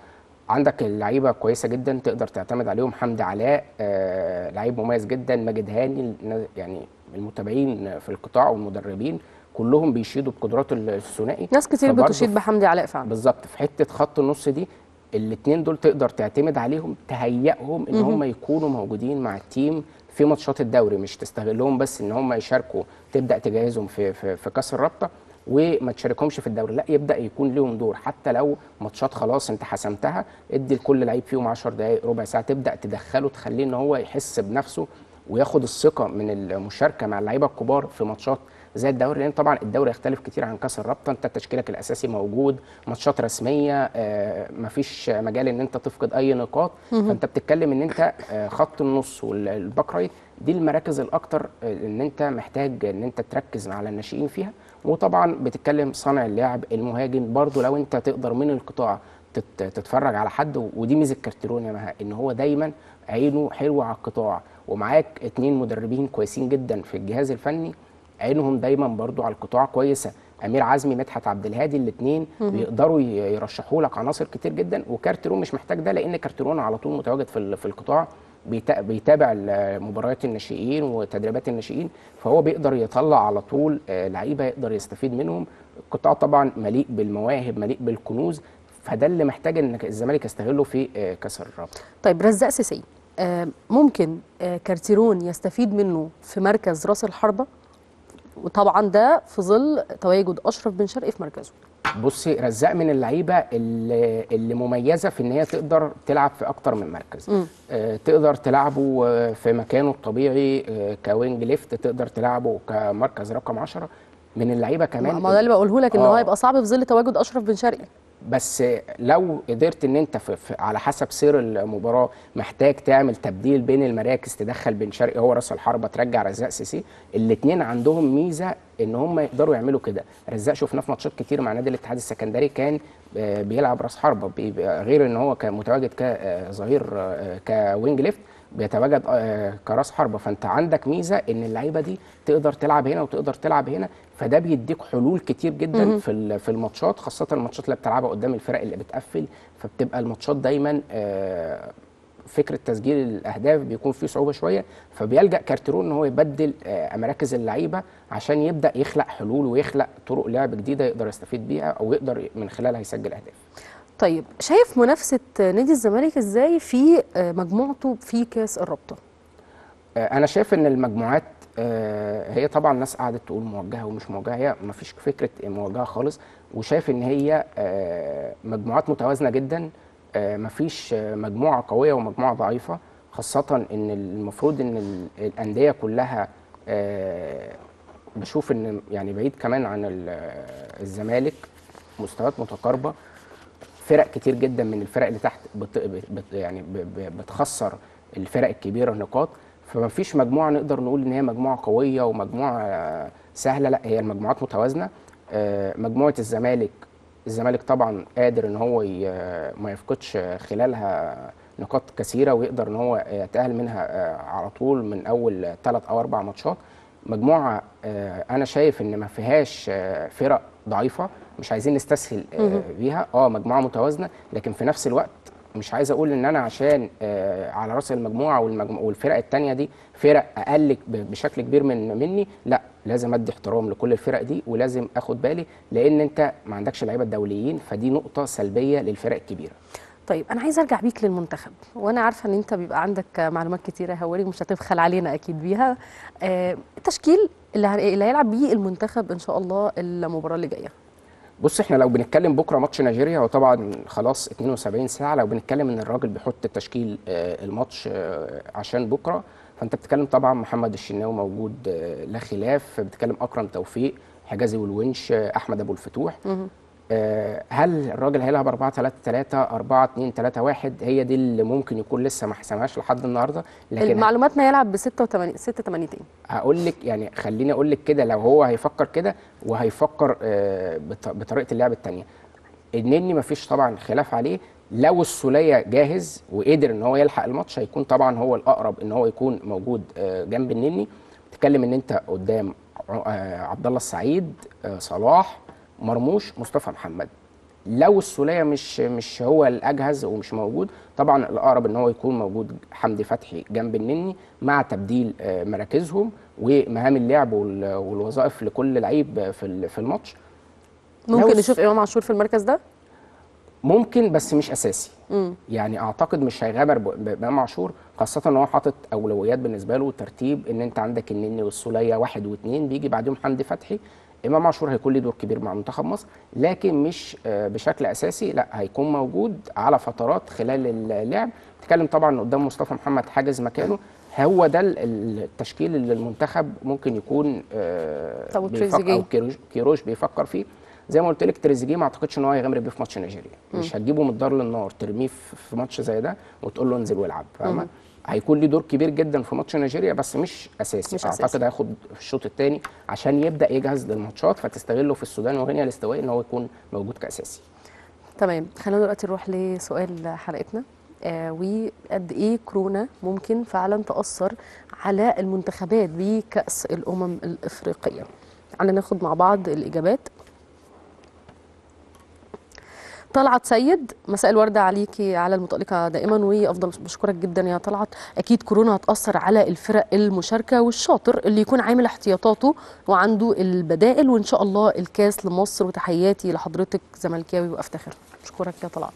Speaker 6: عندك اللعيبه كويسة جدا تقدر تعتمد عليهم حمدي علاء آه لعيب مميز جدا ماجد هاني يعني المتابعين في القطاع والمدربين. كلهم بيشيدوا بقدراته الثنائي.
Speaker 1: ناس كتير بتشيد بحمدي علاء فعلا
Speaker 6: بالظبط. في حتة خط النص دي الاثنين دول تقدر تعتمد عليهم تهيئهم إن هم يكونوا موجودين مع التيم في ماتشات الدوري. مش تستغلهم بس إن هم يشاركوا تبدأ تجهزهم في في, في كأس الرابطة وما تشاركهمش في الدوري. لا يبدأ يكون لهم دور. حتى لو ماتشات خلاص أنت حسمتها ادي لكل لعيب فيهم 10 دقائق ربع ساعة تبدأ تدخله تخليه إن هو يحس بنفسه وياخد الثقة من المشاركة مع اللعيبة الكبار في ماتشات زي الدوري لأن طبعا الدوري يختلف كتير عن كأس الرابطة. أنت تشكيلك الأساسي موجود ماتشات رسمية آه، مفيش مجال إن أنت تفقد أي نقاط. فأنت بتتكلم إن أنت آه، خط النص وال back right دي المراكز الأكتر آه، إن أنت محتاج إن أنت تركز على الناشئين فيها. وطبعا بتتكلم صانع اللعب المهاجم برضو لو أنت تقدر من القطاع تت- تتفرج على حد. ودي ميزة كارتيرون يا مها إن هو دايما عينه حلوة على القطاع. ومعاك اتنين مدربين كويسين جدا في الجهاز الفني. عينهم دايما برضو على القطاع كويسة. أمير عزمي مدحت عبد الهادي الاثنين بيقدروا ي- يرشحوا لك عناصر كتير جدا. وكارتيرون مش محتاج ده لأن كارتيرون على طول متواجد في في القطاع بيتا- بيتابع مباريات الناشئين وتدريبات الناشئين. فهو بيقدر يطلع على طول آه، لعيبة يقدر يستفيد منهم. القطاع طبعا مليء بالمواهب مليء بالكنوز. فده اللي محتاج إن الزمالك يستغله في آه، كأس الرابطة.
Speaker 1: طيب رزاق سيسي آه، ممكن كارتيرون يستفيد منه في مركز راس الحربة؟ وطبعا ده في ظل تواجد أشرف بن شرقي في مركزه
Speaker 6: بصي رزاق من اللعيبة اللي, اللي مميزة في إن هي تقدر تلعب في أكتر من مركز. آه تقدر تلعبه آه، في مكانه الطبيعي آه ك wing left تقدر تلعبه كمركز رقم 10 من اللعيبة كمان
Speaker 1: ما ده اللي بقوله لك إن هو
Speaker 6: آه.
Speaker 1: هيبقى صعب في ظل تواجد أشرف بن شرقي
Speaker 6: بس لو قدرت إن أنت في على حسب سير المباراة محتاج تعمل تبديل بين المراكز تدخل بن شرقي هو راس الحربة ترجع رزاق سيسي الاثنين عندهم ميزة إن هم يقدروا يعملوا كده. رزاق شفناه في ماتشات كتير مع نادي الاتحاد السكندري كان آه، بيلعب راس حربة غير إن هو كان متواجد كظهير ك wing left. بيتواجد آه، كراس حربه فانت عندك ميزة إن اللعيبة دي تقدر تلعب هنا وتقدر تلعب هنا. فده بيديك حلول كتير جدا في في الماتشات خاصة الماتشات اللي بتلعبها قدام الفرق اللي بتقفل. فبتبقى الماتشات دايما آه، فكرة تسجيل الأهداف بيكون فيه صعوبة شوية. فبيلجأ كارتيرون إن هو يبدل آه، مراكز اللعيبة عشان يبدأ يخلق حلول ويخلق طرق لعب جديدة يقدر يستفيد بيها أو يقدر من خلالها يسجل أهداف.
Speaker 1: طيب شايف منافسة نادي الزمالك إزاي في آه، مجموعته في كاس الرابطة؟
Speaker 6: آه، أنا شايف إن المجموعات آه، هي طبعا ناس قعدت تقول موجهة ومش موجهة هي ما فيش فكرة موجهة خالص وشايف إن هي مجموعات متوازنة جدا ما فيش مجموعة قوية ومجموعة ضعيفة خاصة إن المفروض إن ال- الأندية كلها بشوف إن يعني بعيد كمان عن ال- الزمالك مستويات متقاربة فرق كتير جدا من الفرق اللي تحت بت بت يعني بتخسر الفرق الكبيرة نقاط فما فيش مجموعة نقدر نقول إن هي مجموعة قوية ومجموعة سهلة لا هي المجموعات متوازنة. آه، مجموعة الزمالك الزمالك طبعا قادر إن هو ما يفقدش خلالها نقاط كثيرة ويقدر إن هو يتأهل منها آه، على طول من أول ثلاث أو أربع ماتشات. مجموعة آه، أنا شايف إن ما فيهاش فرق ضعيفة مش عايزين نستسهل آه، بيها. آه مجموعة متوازنة لكن في نفس الوقت مش عايز أقول إن أنا عشان آه، على رأس المجموعة والفرق التانية دي فرق أقل بشكل كبير من مني لأ لازم أدي احترام لكل الفرق دي ولازم آخد بالي لأن أنت ما عندكش لعيبة دوليين فدي نقطة سلبية للفرق الكبيرة.
Speaker 1: طيب أنا عايزة أرجع بيك للمنتخب وأنا عارفة إن أنت بيبقى عندك معلومات كتيرة هواري مش هتبخل علينا أكيد بيها. آه، التشكيل اللي اللي هيلعب بيه المنتخب إن شاء الله المباراة اللي جاية.
Speaker 6: بص إحنا لو بنتكلم بكرة ماتش نيجيريا هو طبعا خلاص 72 ساعة لو بنتكلم إن الراجل بيحط التشكيل آه، الماتش آه، عشان بكرة فأنت بتتكلم طبعا محمد الشناوي موجود لا خلاف بتتكلم أكرم توفيق حجازي والونش أحمد أبو الفتوح. هل الراجل هيلعب 4 3 3 4 2 3 1 هي دي اللي ممكن يكون لسه ما حسمهاش لحد النهارده لكن
Speaker 1: معلوماتنا يلعب ب 86 6 8
Speaker 6: هقول لك يعني خليني أقول لك كده لو هو هيفكر كده وهيفكر آه، بط- بطريقة اللعب الثانية النني مفيش طبعا خلاف عليه. لو السولية جاهز وقدر إن هو يلحق الماتش هيكون طبعا هو الأقرب إن هو يكون موجود آه، جنب النني تتكلم إن أنت قدام آه، عبد الله السعيد آه، صلاح مرموش مصطفى محمد. لو السولية مش مش هو الأجهز ومش موجود طبعا الأقرب إن هو يكون موجود حمدي فتحي جنب النني مع تبديل آه، مراكزهم ومهام اللعب وال- والوظائف لكل لعيب في في الماتش.
Speaker 1: ممكن نشوف إمام عاشور في المركز ده؟
Speaker 6: ممكن بس مش أساسي.
Speaker 1: مم.
Speaker 6: يعني أعتقد مش هيغامر بإمام عاشور خاصة إن هو حاطط أولويات بالنسبة له ترتيب إن أنت عندك النني والسولية واحد واثنين بيجي بعدهم حمدي فتحي. امام عاشور هيكون له دور كبير مع منتخب مصر لكن مش آه، بشكل أساسي لا هيكون موجود على فترات خلال اللعب. تتكلم طبعا قدام مصطفى محمد حاجز مكانه. هو ده ال- ال- التشكيل اللي المنتخب ممكن يكون آه،
Speaker 1: طب
Speaker 6: بيفكر؟ أو كيروش, بيفكر فيه. زي ما قلت لك تريزيجيه ما أعتقدش إن هو هيغامر بيه في ماتش نيجيريا. مش هتجيبه من الدار للنار ترميه في في ماتش زي ده وتقول له انزل والعب فاهمة؟ هيكون ليه دور كبير جدا في ماتش نيجيريا بس مش أساسي.
Speaker 1: مش
Speaker 6: أعتقد
Speaker 1: أساسي.
Speaker 6: هياخد في الشوط الثاني عشان يبدأ يجهز للماتشات فتستغله في السودان وغينيا الاستوائي إن هو يكون موجود كأساسي.
Speaker 1: تمام خلينا دلوقتي نروح لسؤال حلقتنا. آه وقد إيه كورونا ممكن فعلا تأثر على المنتخبات بكأس الأمم الإفريقية؟ تعالى ناخد مع بعض الإجابات. طلعت سيد مساء الورد عليكي على المطلقة دائما وأفضل بشكرك جدا يا طلعت. أكيد كورونا هتأثر على الفرق المشاركة والشاطر اللي يكون عامل احتياطاته وعنده البدائل وإن شاء الله الكاس لمصر وتحياتي لحضرتك زملكاوي وأفتخر. بشكرك يا طلعت.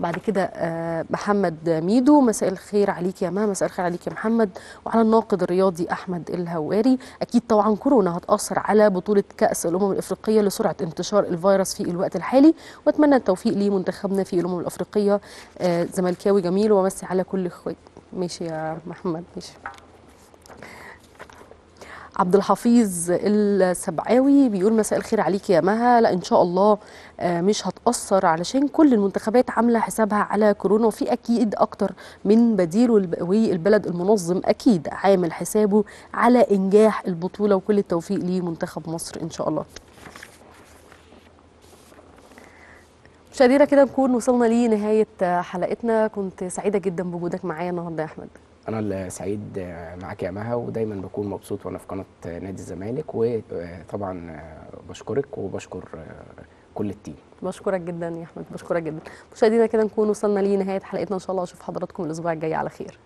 Speaker 1: بعد كده آه، محمد ميدو. مساء الخير عليك يا مها مساء الخير عليك يا محمد. وعلى الناقد الرياضي أحمد الهواري. أكيد طبعا كورونا هتأثر على بطولة كأس الأمم الأفريقية لسرعة انتشار الفيروس في الوقت الحالي. وأتمنى التوفيق لمنتخبنا في الأمم الأفريقية. آه، زملكاوي جميل ومسي على كل اخوات ماشي يا محمد ماشي. عبد الحفيظ السبعاوي بيقول مساء الخير عليك يا مها. لا إن شاء الله آه، مش هتأثر علشان كل المنتخبات عاملة حسابها على كورونا وفي أكيد أكتر من بديل والب- والبلد المنظم أكيد عامل حسابه على إنجاح البطولة وكل التوفيق لمنتخب مصر إن شاء الله. مشاهدينا كده نكون وصلنا لنهاية آه، حلقتنا. كنت سعيدة جدا بوجودك معايا النهاردة يا أحمد.
Speaker 6: أنا اللي سعيد معاك يا مها ودايما بكون مبسوط وأنا في قناة نادي الزمالك وطبعا بشكرك وبشكر كل التيم.
Speaker 1: بشكرك جدا يا أحمد بشكرك جدا. مشاهدينا كده نكون وصلنا لنهاية حلقتنا إن شاء الله أشوف حضراتكم الأسبوع الجاي على خير.